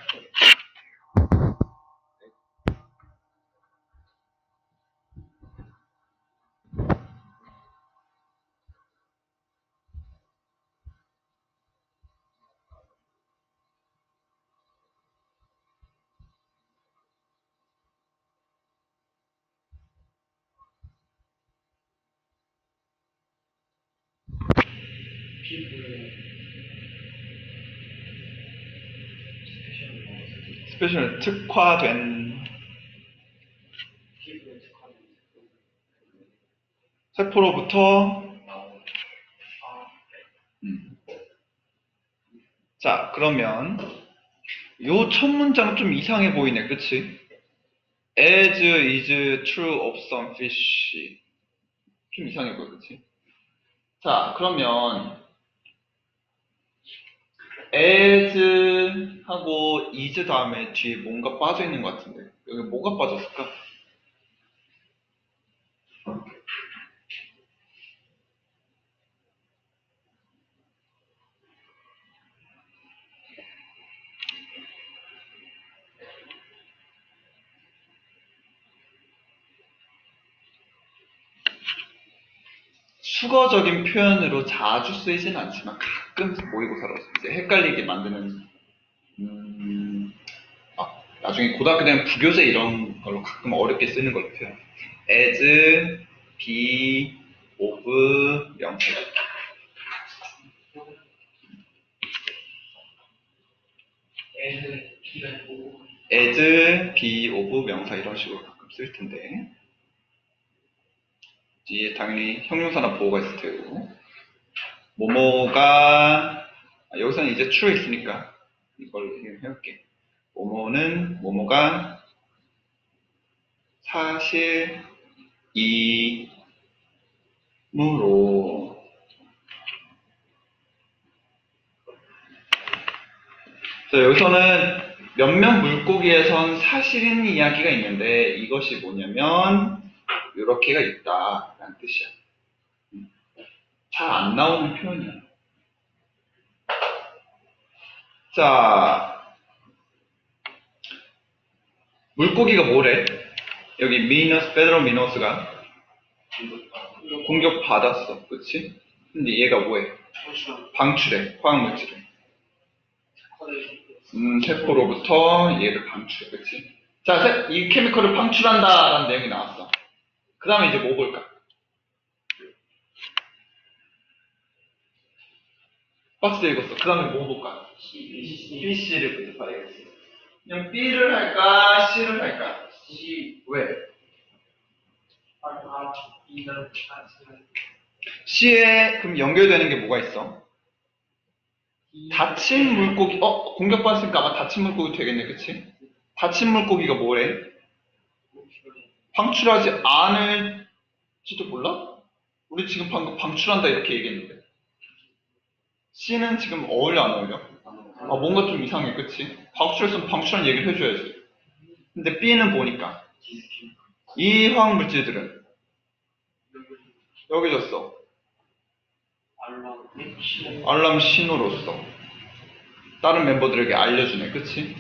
특화된 세포로부터 아, 음. 자, 그러면 요 첫 문장 좀 이상해 보이네, 그치? As is true of some fish. 좀 이상해 보여, 그치? 자, 그러면 as 하고 is 다음에 뒤에 뭔가 빠져 있는 것 같은데 여기 뭐가 빠졌을까? 수거적인 표현으로 자주 쓰이진 않지만 가끔 모의고사로 이제 헷갈리게 만드는 음, 아, 나중에 고등학교 되면 부교재 이런 걸로 가끔 어렵게 쓰는 걸로 표현. as, be, of, 명사. as, be, of, 명사 이런 식으로 가끔 쓸 텐데 뒤에 당연히 형용사나 보호가 있을 테고 모모가 아, 여기서는 이제 true 있으니까 이걸 해볼게 모모는 모모가 사실이므로 자, 여기서는 몇몇 물고기에선 사실인 이야기가 있는데 이것이 뭐냐면 이렇게가 있다라는 뜻이야. 잘 안 나오는 표현이야. 자, 물고기가 뭐래? 여기 미너스, 페드로 미너스가 공격 받았어. 그치? 근데 얘가 뭐해? 방출해. 화학물질을. 음, 세포로부터 얘를 방출해. 그치? 자, 세- 이 케미컬을 방출한다라는 내용이 나왔어. 그 다음에 이제 뭐 볼까? 박스 읽었어. 그 다음에 뭐 볼까? B, C를 먼저 봐야겠어. 그냥 B를 할까? C를 할까? C. 왜? C에 그럼 연결되는 게 뭐가 있어? 다친 물고기, 어? 공격받았으니까 아마 다친 물고기 되겠네, 그치? 다친 물고기가 뭐래? 방출하지 않을지도 몰라? 우리 지금 방금 방출한다 이렇게 얘기했는데. C는 지금 어울려, 안 어울려? 아, 뭔가 좀 이상해, 그치? 방출했으면 방출한 얘기를 해줘야지. 근데 B는 보니까. 이 화학 물질들은 여기 졌어. 알람 신호 알람 신호로서 다른 멤버들에게 알려주네, 그치?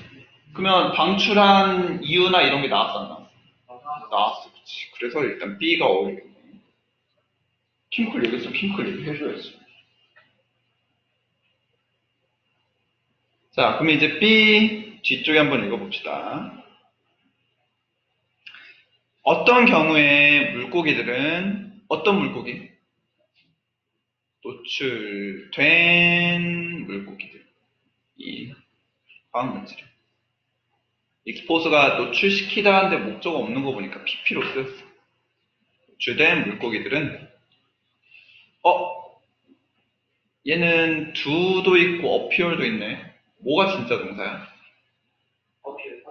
그러면 방출한 이유나 이런 게 나왔어, 안 나왔어? 나왔어, 그치? 그래서 일단 B가 어울리겠네. 핑클 얘기했으면 핑클 얘기 해줘야지. 자, 그럼 이제 B 뒤쪽에 한번 읽어봅시다. 어떤 경우에 물고기들은 어떤 물고기? 노출된 물고기들. 이 화학물질. 익스포스가 노출시키다는데 목적 없는 거 보니까 PP로 쓰였어. 노출된 물고기들은 어? 얘는 do도 있고 appear도 있네. 뭐가 진짜 동사야? 어필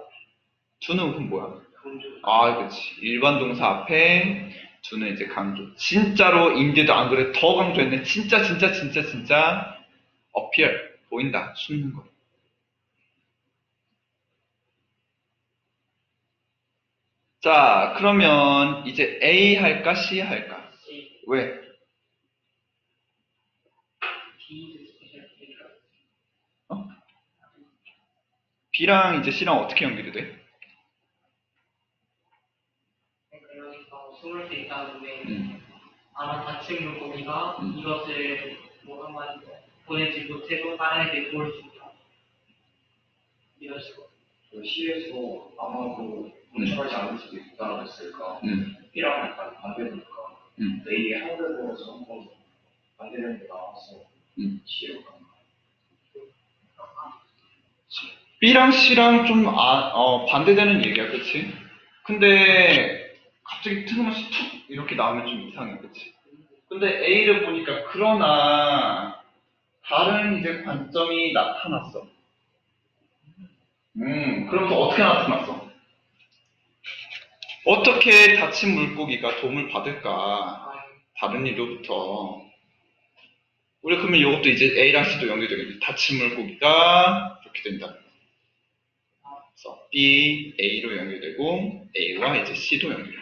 두는 그럼 뭐야? 강조. 아, 그렇지. 일반 동사 앞에 두는 이제 강조. 진짜로 인제도 안 그래. 더 강조했네. 진짜, 진짜, 진짜, 진짜. 어피얼. 보인다. 숨는 거. 자, 그러면 이제 A 할까? C 할까? C, 왜? D 스페셜 K가 어? B랑 이제 C랑 어떻게 연결이 돼? 그러니까 여기서 숨을 수 있다는데 음. 아마 다친 물고기가 음. 이것을 뭐 보내지 못해도 다른 애들이 도울 수 있다. 이런 식으로. 그 시에서 아마도 문출하지 않을 수도 있다고 했으니까 음. B랑 약간 반대니까 음. 내일이 한국어에서 한번 반대되는 게 나와서 음. C로 간 거야. B랑 C랑 좀 아, 어, 반대되는 얘기야, 그치? 근데 갑자기 틈없이 툭 이렇게 나오면 좀 이상해, 그치? 근데 A를 보니까 그러나 다른 이제 관점이 나타났어. 음, 그럼 또 어떻게 나타났어? 어떻게 다친 물고기가 도움을 받을까? 아, 다른 이로부터. 우리 그러면 이것도 이제 A랑 C도 연결되겠지. 다친 물고기가 이렇게 된다. 그래서 B, A로 연결되고 A와 이제 C도 연결돼.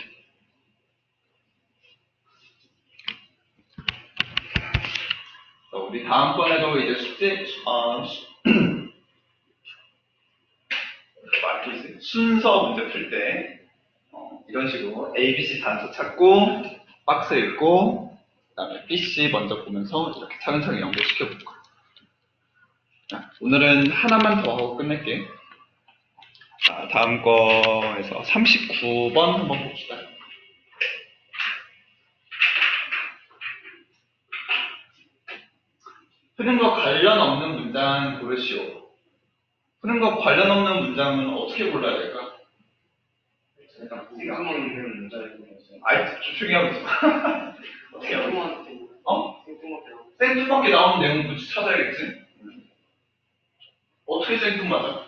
자, 우리 다음번에도 이제 숙제, 어. [clears throat] 순서 문제 풀 때, 어, 이런 식으로 A, B, C 단서 찾고, 박스 읽고, 그 다음에 B, C 먼저 보면서 이렇게 차근차근 연결시켜 볼 거예요. 자, 오늘은 하나만 더 하고 끝낼게. 자, 다음 거에서 39번 한번 봅시다. 흐름과 관련 없는 문장 고르시오. 흐름과 관련 없는 문장은 어떻게 골라야 될까? 일단 생각만 있는 보면서 아이, 조용히 하고 있어. [laughs] 어떻게 어? 생뚱맞게 나오는 내용 굳이 찾아야겠지? 어떻게 생뚱맞아?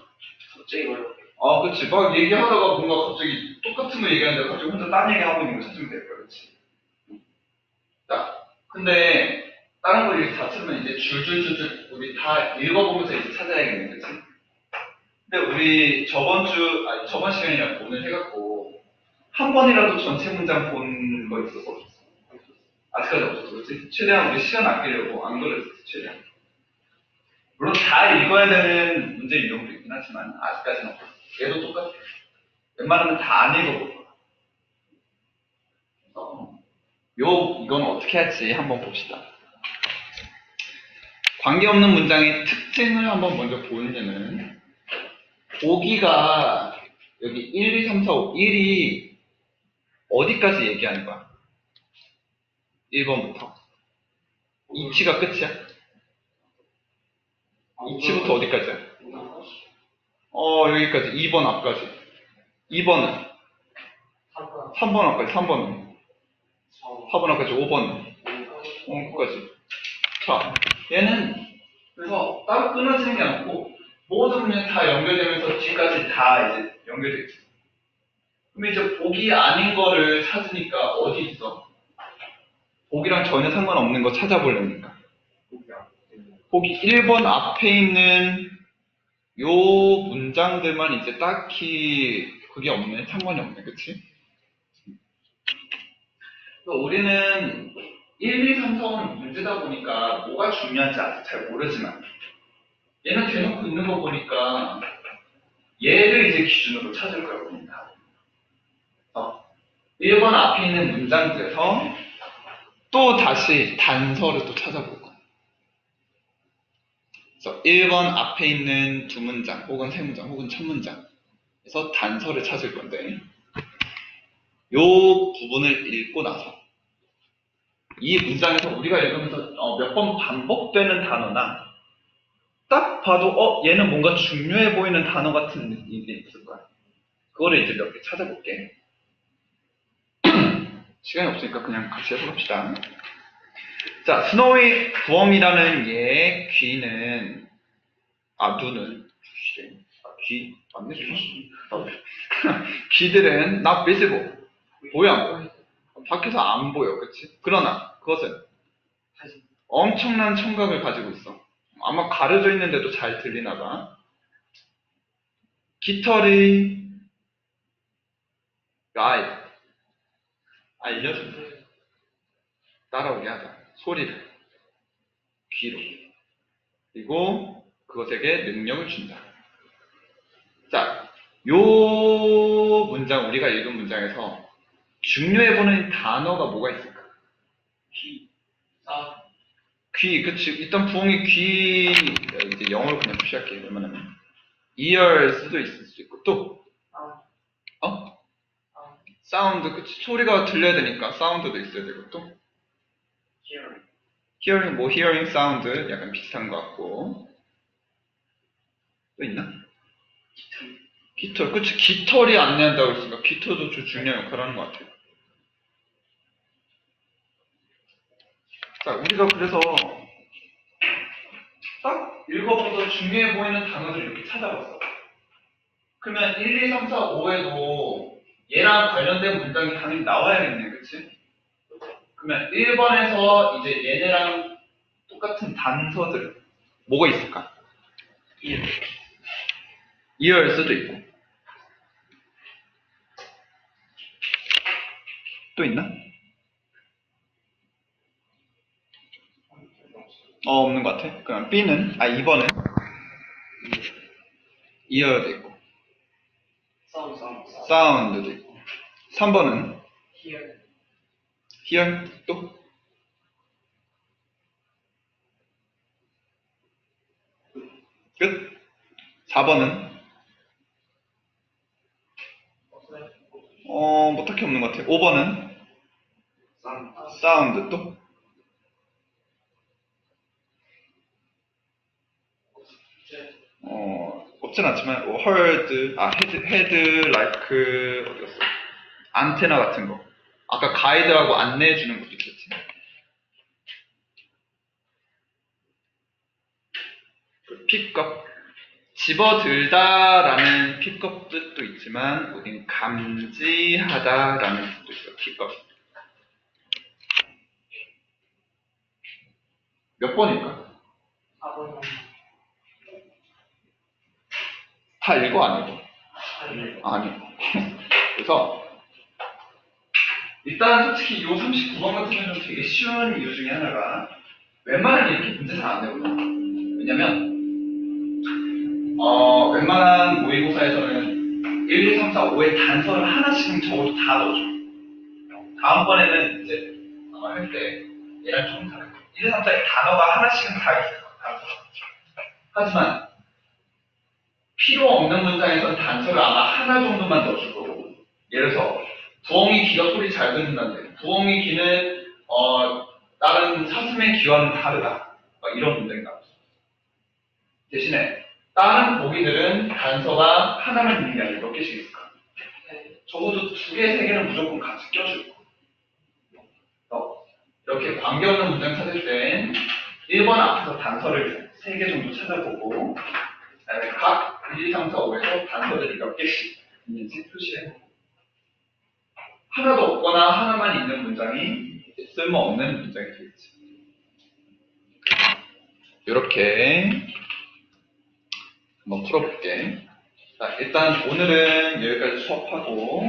갑자기 이걸 아, 그치. 막 얘기하다가 뭔가 갑자기 똑같은 거 얘기하는데 갑자기 혼자 딴 얘기 하고 있는 거 찾으면 될 거야, 그치? 자, 근데 다른 거 이렇게 다 찾으면 이제 줄줄줄줄 우리 다 읽어보면서 이제 찾아야겠네, 그치? 근데 우리 저번 주, 아니, 저번 시간이랑 오늘 해갖고 한 번이라도 전체 문장 본 거 있었어? 없었어? 아직까지 없었어, 그치? 최대한 우리 시간 아끼려고 안 그랬었어, 최대한. 물론 다 읽어야 되는 문제 유형도 있긴 하지만 아직까지는 없어. 얘도 똑같아. 웬만하면 다 안 읽어볼 거야. 그래서 요 이건 어떻게 할지 한번 봅시다. 관계없는 문장의 특징을 한번 먼저 보이려면 보기가 여기 1, 2, 3, 4, 5, 1이 어디까지 얘기하는 거야? 1번부터. 2치가 끝이야? 2치부터 어디까지야? 어, 여기까지. 2번 앞까지. 2번은? 3번 3번 앞까지. 3번은? 4번 앞까지. 5번은? 어, 끝까지. 자, 얘는, 그래서 따로 끊어지는 게 아니고, 모든 문제 다 연결되면서 뒤까지 다 이제 연결돼 있어. 그럼 이제 복이 아닌 거를 찾으니까 어디 있어? 복이랑 전혀 상관없는 거 찾아보려니까. 복이 1번 앞에 있는 요 문장들만 이제 딱히 그게 없네. 상관이 없네. 그치? 그러니까 우리는 1, 2, 3, 4는 문제다 보니까 뭐가 중요한지 아직 잘 모르지만 얘는 대놓고 있는 거 보니까 얘를 이제 기준으로 찾을 거야, 우리는 다. 어, 1번 앞에 있는 문장들에서 또 다시 단서를 또 찾아볼 거야. 그래서 1번 앞에 있는 두 문장, 혹은 세 문장, 혹은 첫 문장에서 단서를 찾을 건데, 요 부분을 읽고 나서, 이 문장에서 우리가 읽으면서 어, 몇 번 반복되는 단어나, 딱 봐도, 어, 얘는 뭔가 중요해 보이는 단어 같은 게 있을 거야. 그거를 이제 몇 개 찾아볼게. [clears throat] 시간이 없으니까 그냥 같이 해봅시다. 자, 스노우의 부엉이라는 얘의 귀는, 아, 눈은. 아, 귀 맞네 귀 [laughs] 귀들은 not visible. 보여 안 보여? 밖에서 안 보여 그치? 그러나 그것은 엄청난 청각을 가지고 있어. 아마 가려져 있는데도 잘 들리나 봐. 깃털이 가이드 알려준다 따라오게 하자 소리를 귀로 그리고 그것에게 능력을 준다 자, 요 문장 우리가 읽은 문장에서 중요해 보는 단어가 뭐가 있을까? 귀, 사운드, 귀, 그치. 일단 부엉이 귀, 이제 영어로 그냥 표시할게요. 웬만하면. ears도 있을 수 있고, 또, 사운드, 어? sound, sound, 그치. 소리가 들려야 되니까 sound도 있어야 되고, 또, hearing, 뭐, hearing sound 약간 비슷한 것 같고, 또 있나? 깃털, 그치. 깃털이 안내한다고 했으니까 깃털도 좀 중요한 역할을 하는 것 같아요. 자, 우리가 그래서 딱 읽어보고 중요해 보이는 단어들 이렇게 찾아봤어. 그러면 1, 2, 3, 4, 5에도 얘랑 관련된 문장이 당연히 나와야겠네, 그치? 그러면 1번에서 이제 얘네랑 똑같은 단서들 뭐가 있을까? ear, 이어일 수도 있고. 또 있나? 어 없는 것 같아. 그럼 B는? 아 2번은? 이어도 있고. sound, sound, sound도 있고. 3번은? hear, hear 또 끝? 4번은 없어요? 어, 뭐 딱히 없는 것 같아요. 5번은 사운드. 또? 제, 어, 없진 않지만, 뭐, heard, 아, head, head, like, 어디였어? 안테나 같은 거. 아까 가이드하고 안내해 주는 것도 있었지. 그 픽업. 집어들다라는 픽업 뜻도 있지만, 우린 감지하다라는 뜻도 있어, 픽업. 몇 번일까? 4번, 다 읽어, 안 읽어? 아니, 아니. [laughs] 그래서 일단 솔직히 이 39번 같은 경우는 좀 되게 쉬운 이유 중에 하나가 웬만하면 이렇게 문제 잘안 내거든요. 왜냐면 어, 웬만한 모의고사에서는 1, 2, 3, 4, 5의 단서를 하나씩은 적어도 다 넣어줘. 다음번에는 이제 아마 할 때 얘랑 조금 다르고 1, 2, 3, 4의 단어가 하나씩은 다 있어요. 단서가. 하지만 필요 없는 문장에서는 단서를 아마 하나 정도만 넣어줄 거고 예를 들어서 부엉이 귀가 소리 잘 듣는다는데 부엉이 귀는 어, 다른 사슴의 귀와는 다르다. 막 이런 문장이 나왔어 대신에 다른 고기들은 단서가 하나만 있는 게 아니라 몇 개씩 있을까 네, 적어도 두 개, 세 개는 무조건 같이 껴줄 거 어, 이렇게 관계 없는 문장 찾을 땐 1번 앞에서 단서를 세개 정도 찾아보고 각 1, 2, 3, 4, 5에서 단서들이 몇 개씩 있는지 표시해. 하나도 없거나 하나만 있는 문장이 쓸모없는 문장이 되겠지. 이렇게 한번 풀어볼게. 자, 일단 오늘은 여기까지 수업하고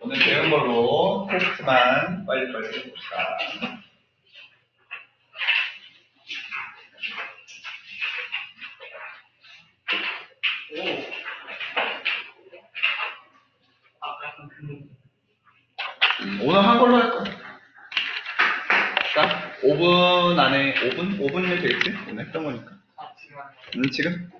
오늘 배운 걸로 테스트만 빨리빨리 해봅시다. 오. 아까 약간 그, 오늘 한 걸로 할 거야. 자, 5분 안에, 5분? 5분이면 되겠지? 오늘 했던 거니까. 아, 지금 한 음, 지금?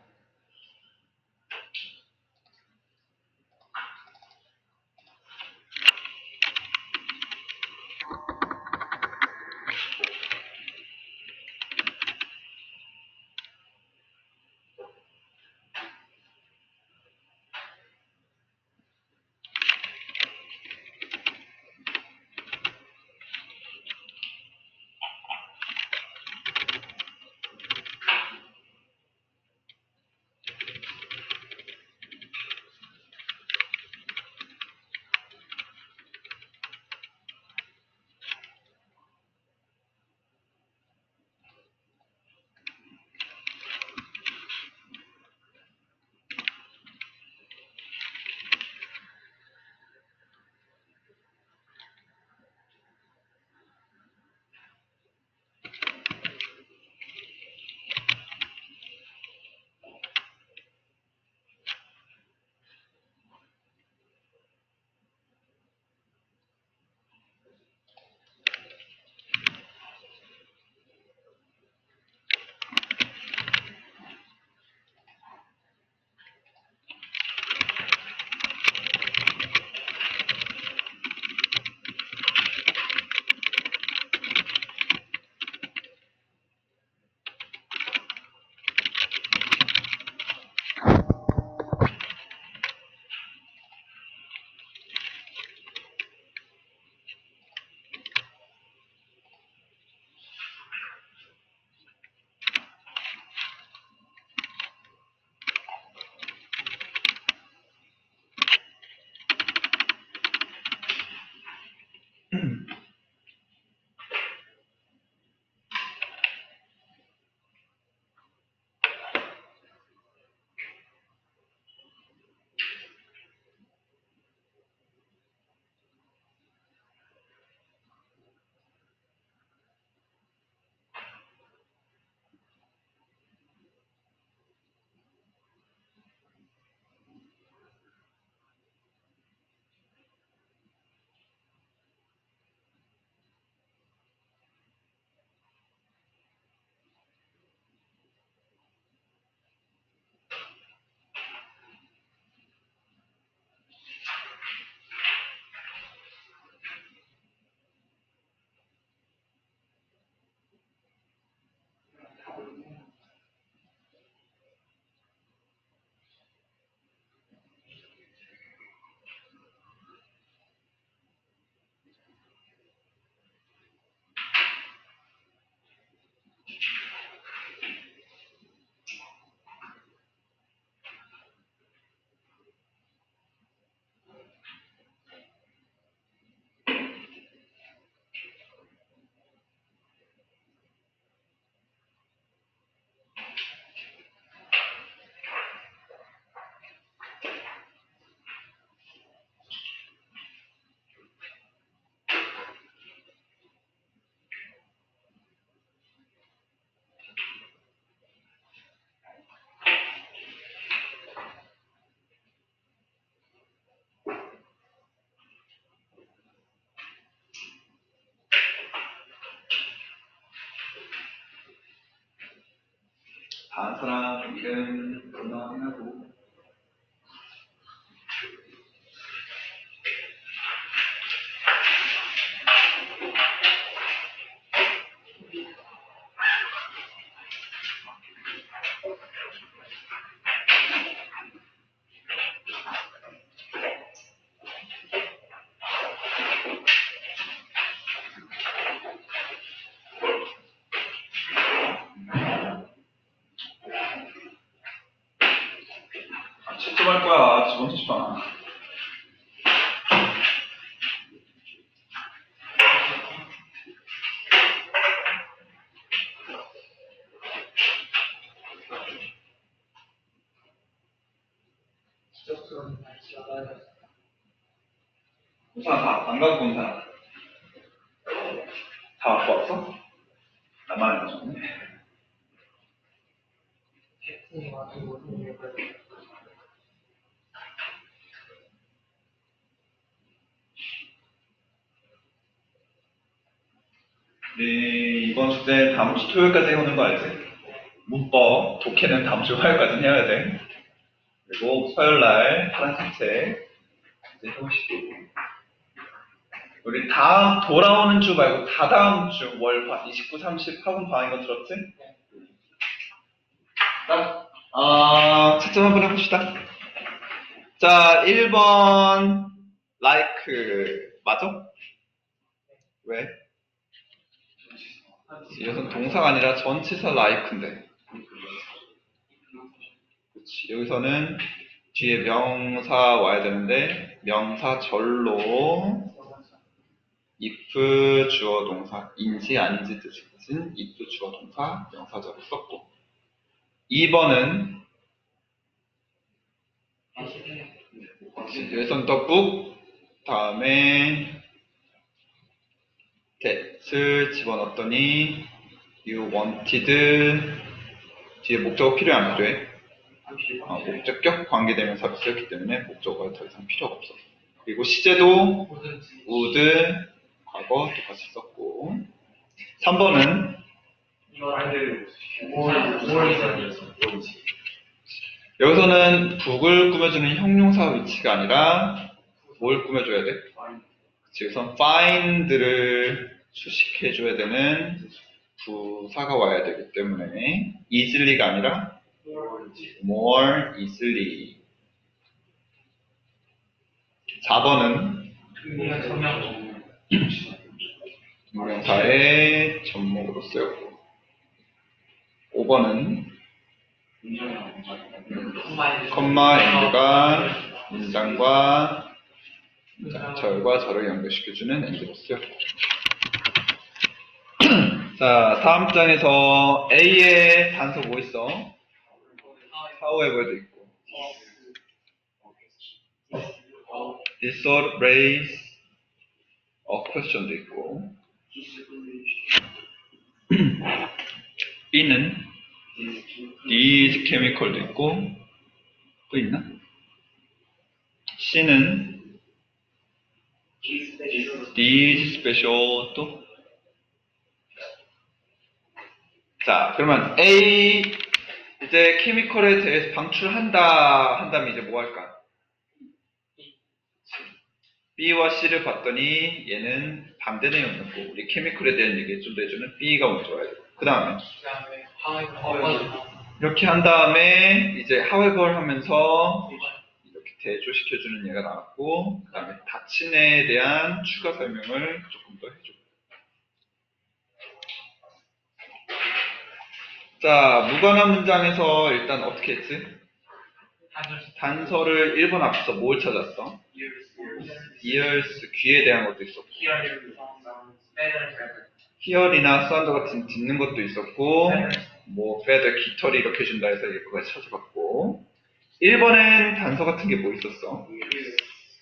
다한 사람 이름 번호 확인하고. 아, 채점할 거야. 집어넣지 마. 지적스러운 날씨가 우선 다, 안 갖고 온 사람. 다 갖고 왔어? 나만 안 가져왔네. 태풍이 와서 모든 일을 네, 이번 숙제 다음 주 토요일까지 해오는 거 알지? 문법, 독해는 다음 주 화요일까지 해야 돼. 그리고 수요일날 파란색 책 이제 해보시고. 우리 다음, 돌아오는 주 말고 다다음 주월 29, 30 학원 방인 거 들었지? 자, 아, 채점 한번 해봅시다. 자, 1번, like, 맞아? 왜? 이것은 동사가 아니라 전치사 like인데. 그치. 여기서는 뒤에 명사 와야 되는데, 명사 절로 if 주어 동사, 인지 아닌지 뜻인 if 주어 동사, 명사절을 썼고. 2번은 여기서는 더 book, 다음에 that을 집어넣었더니 you wanted 뒤에 목적어 필요 안 필요해? 어, 목적격 관계대명사 쓰였기 때문에 목적어가 더 이상 필요가 없어. 그리고 시제도 would 과거 똑같이 썼고 3번은 이거 뭘 여기서는 북을 꾸며주는 형용사 위치가 아니라 뭘 꾸며줘야 돼? 우선 find를 수식해줘야 되는 부사가 와야 되기 때문에 easily 가 아니라 more easily. 4번은 의미가 정량 동명사의 접목으로 쓰였고 5번은 컴마 엔드가 문장, 절과 절을 연결시켜주는 엔드로 쓰였고 자 다음 장에서 A의 단서 뭐 있어? however도 있고 this sort raise a question도 있고 B는 these chemical도 있고 또 있나? C는 these special 또? 자 그러면 A 이제 케미컬에 대해서 방출한다 한다면 이제 뭐 할까? B와 C를 봤더니 얘는 반대 내용이었고 우리 케미컬에 대한 얘기 좀 더 해주는 B가 먼저 와야 돼. 그 다음에 이렇게 한 다음에 이제 however 하면서 이렇게 대조시켜주는 얘가 나왔고 그 다음에 다친에 대한 추가 설명을 조금 더 해줘. 자 무관한 문장에서 일단 어떻게 했지? 단서를 1번 앞에서 뭘 찾았어? ears 귀에 대한 것도 있었고 hear이나 sound 같은 듣는 것도 있었고 뭐 feather 깃털이 이렇게 준다 해서 이거까지 찾아봤고 1번엔 단서 같은 게 뭐 있었어?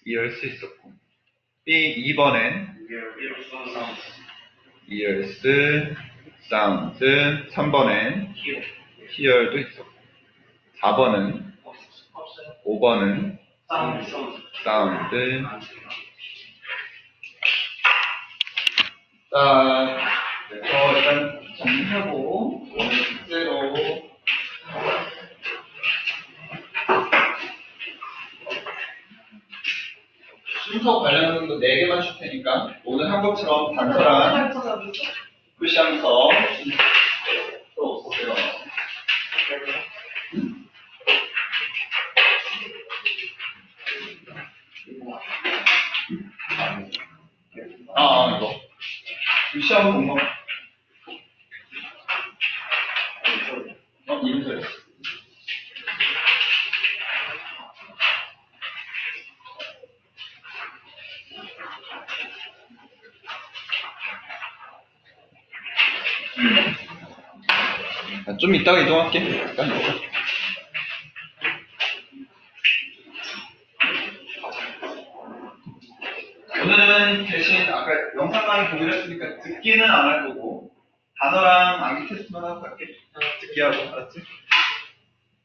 ears 있었고 B 2번엔 ears, 사운드 3번에 hear도 있었고 4번은 5번은 사운드 자 그래서 일단 정리하고 오늘 실제로 순서 관련된 거 4개만 줄 테니까 오늘 한 것처럼 단순한 시하면서 풀어보세요. 아, 아. 이거 시험 공부. 이따가 이동할게. 잠깐 이따. 오늘은 대신 아까 영상 많이 보기로 했으니까 듣기는 안 할 거고 단어랑 암기 테스트만 하고 갈게. 듣기 하고 알았지?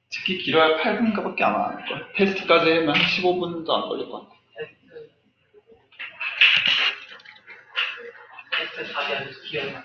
듣기 길어야 8분가밖에 안할 거야. 테스트까지 하면 한 15분도 안 걸릴 것 같아. 테스트 테스트 답이 아주 기억나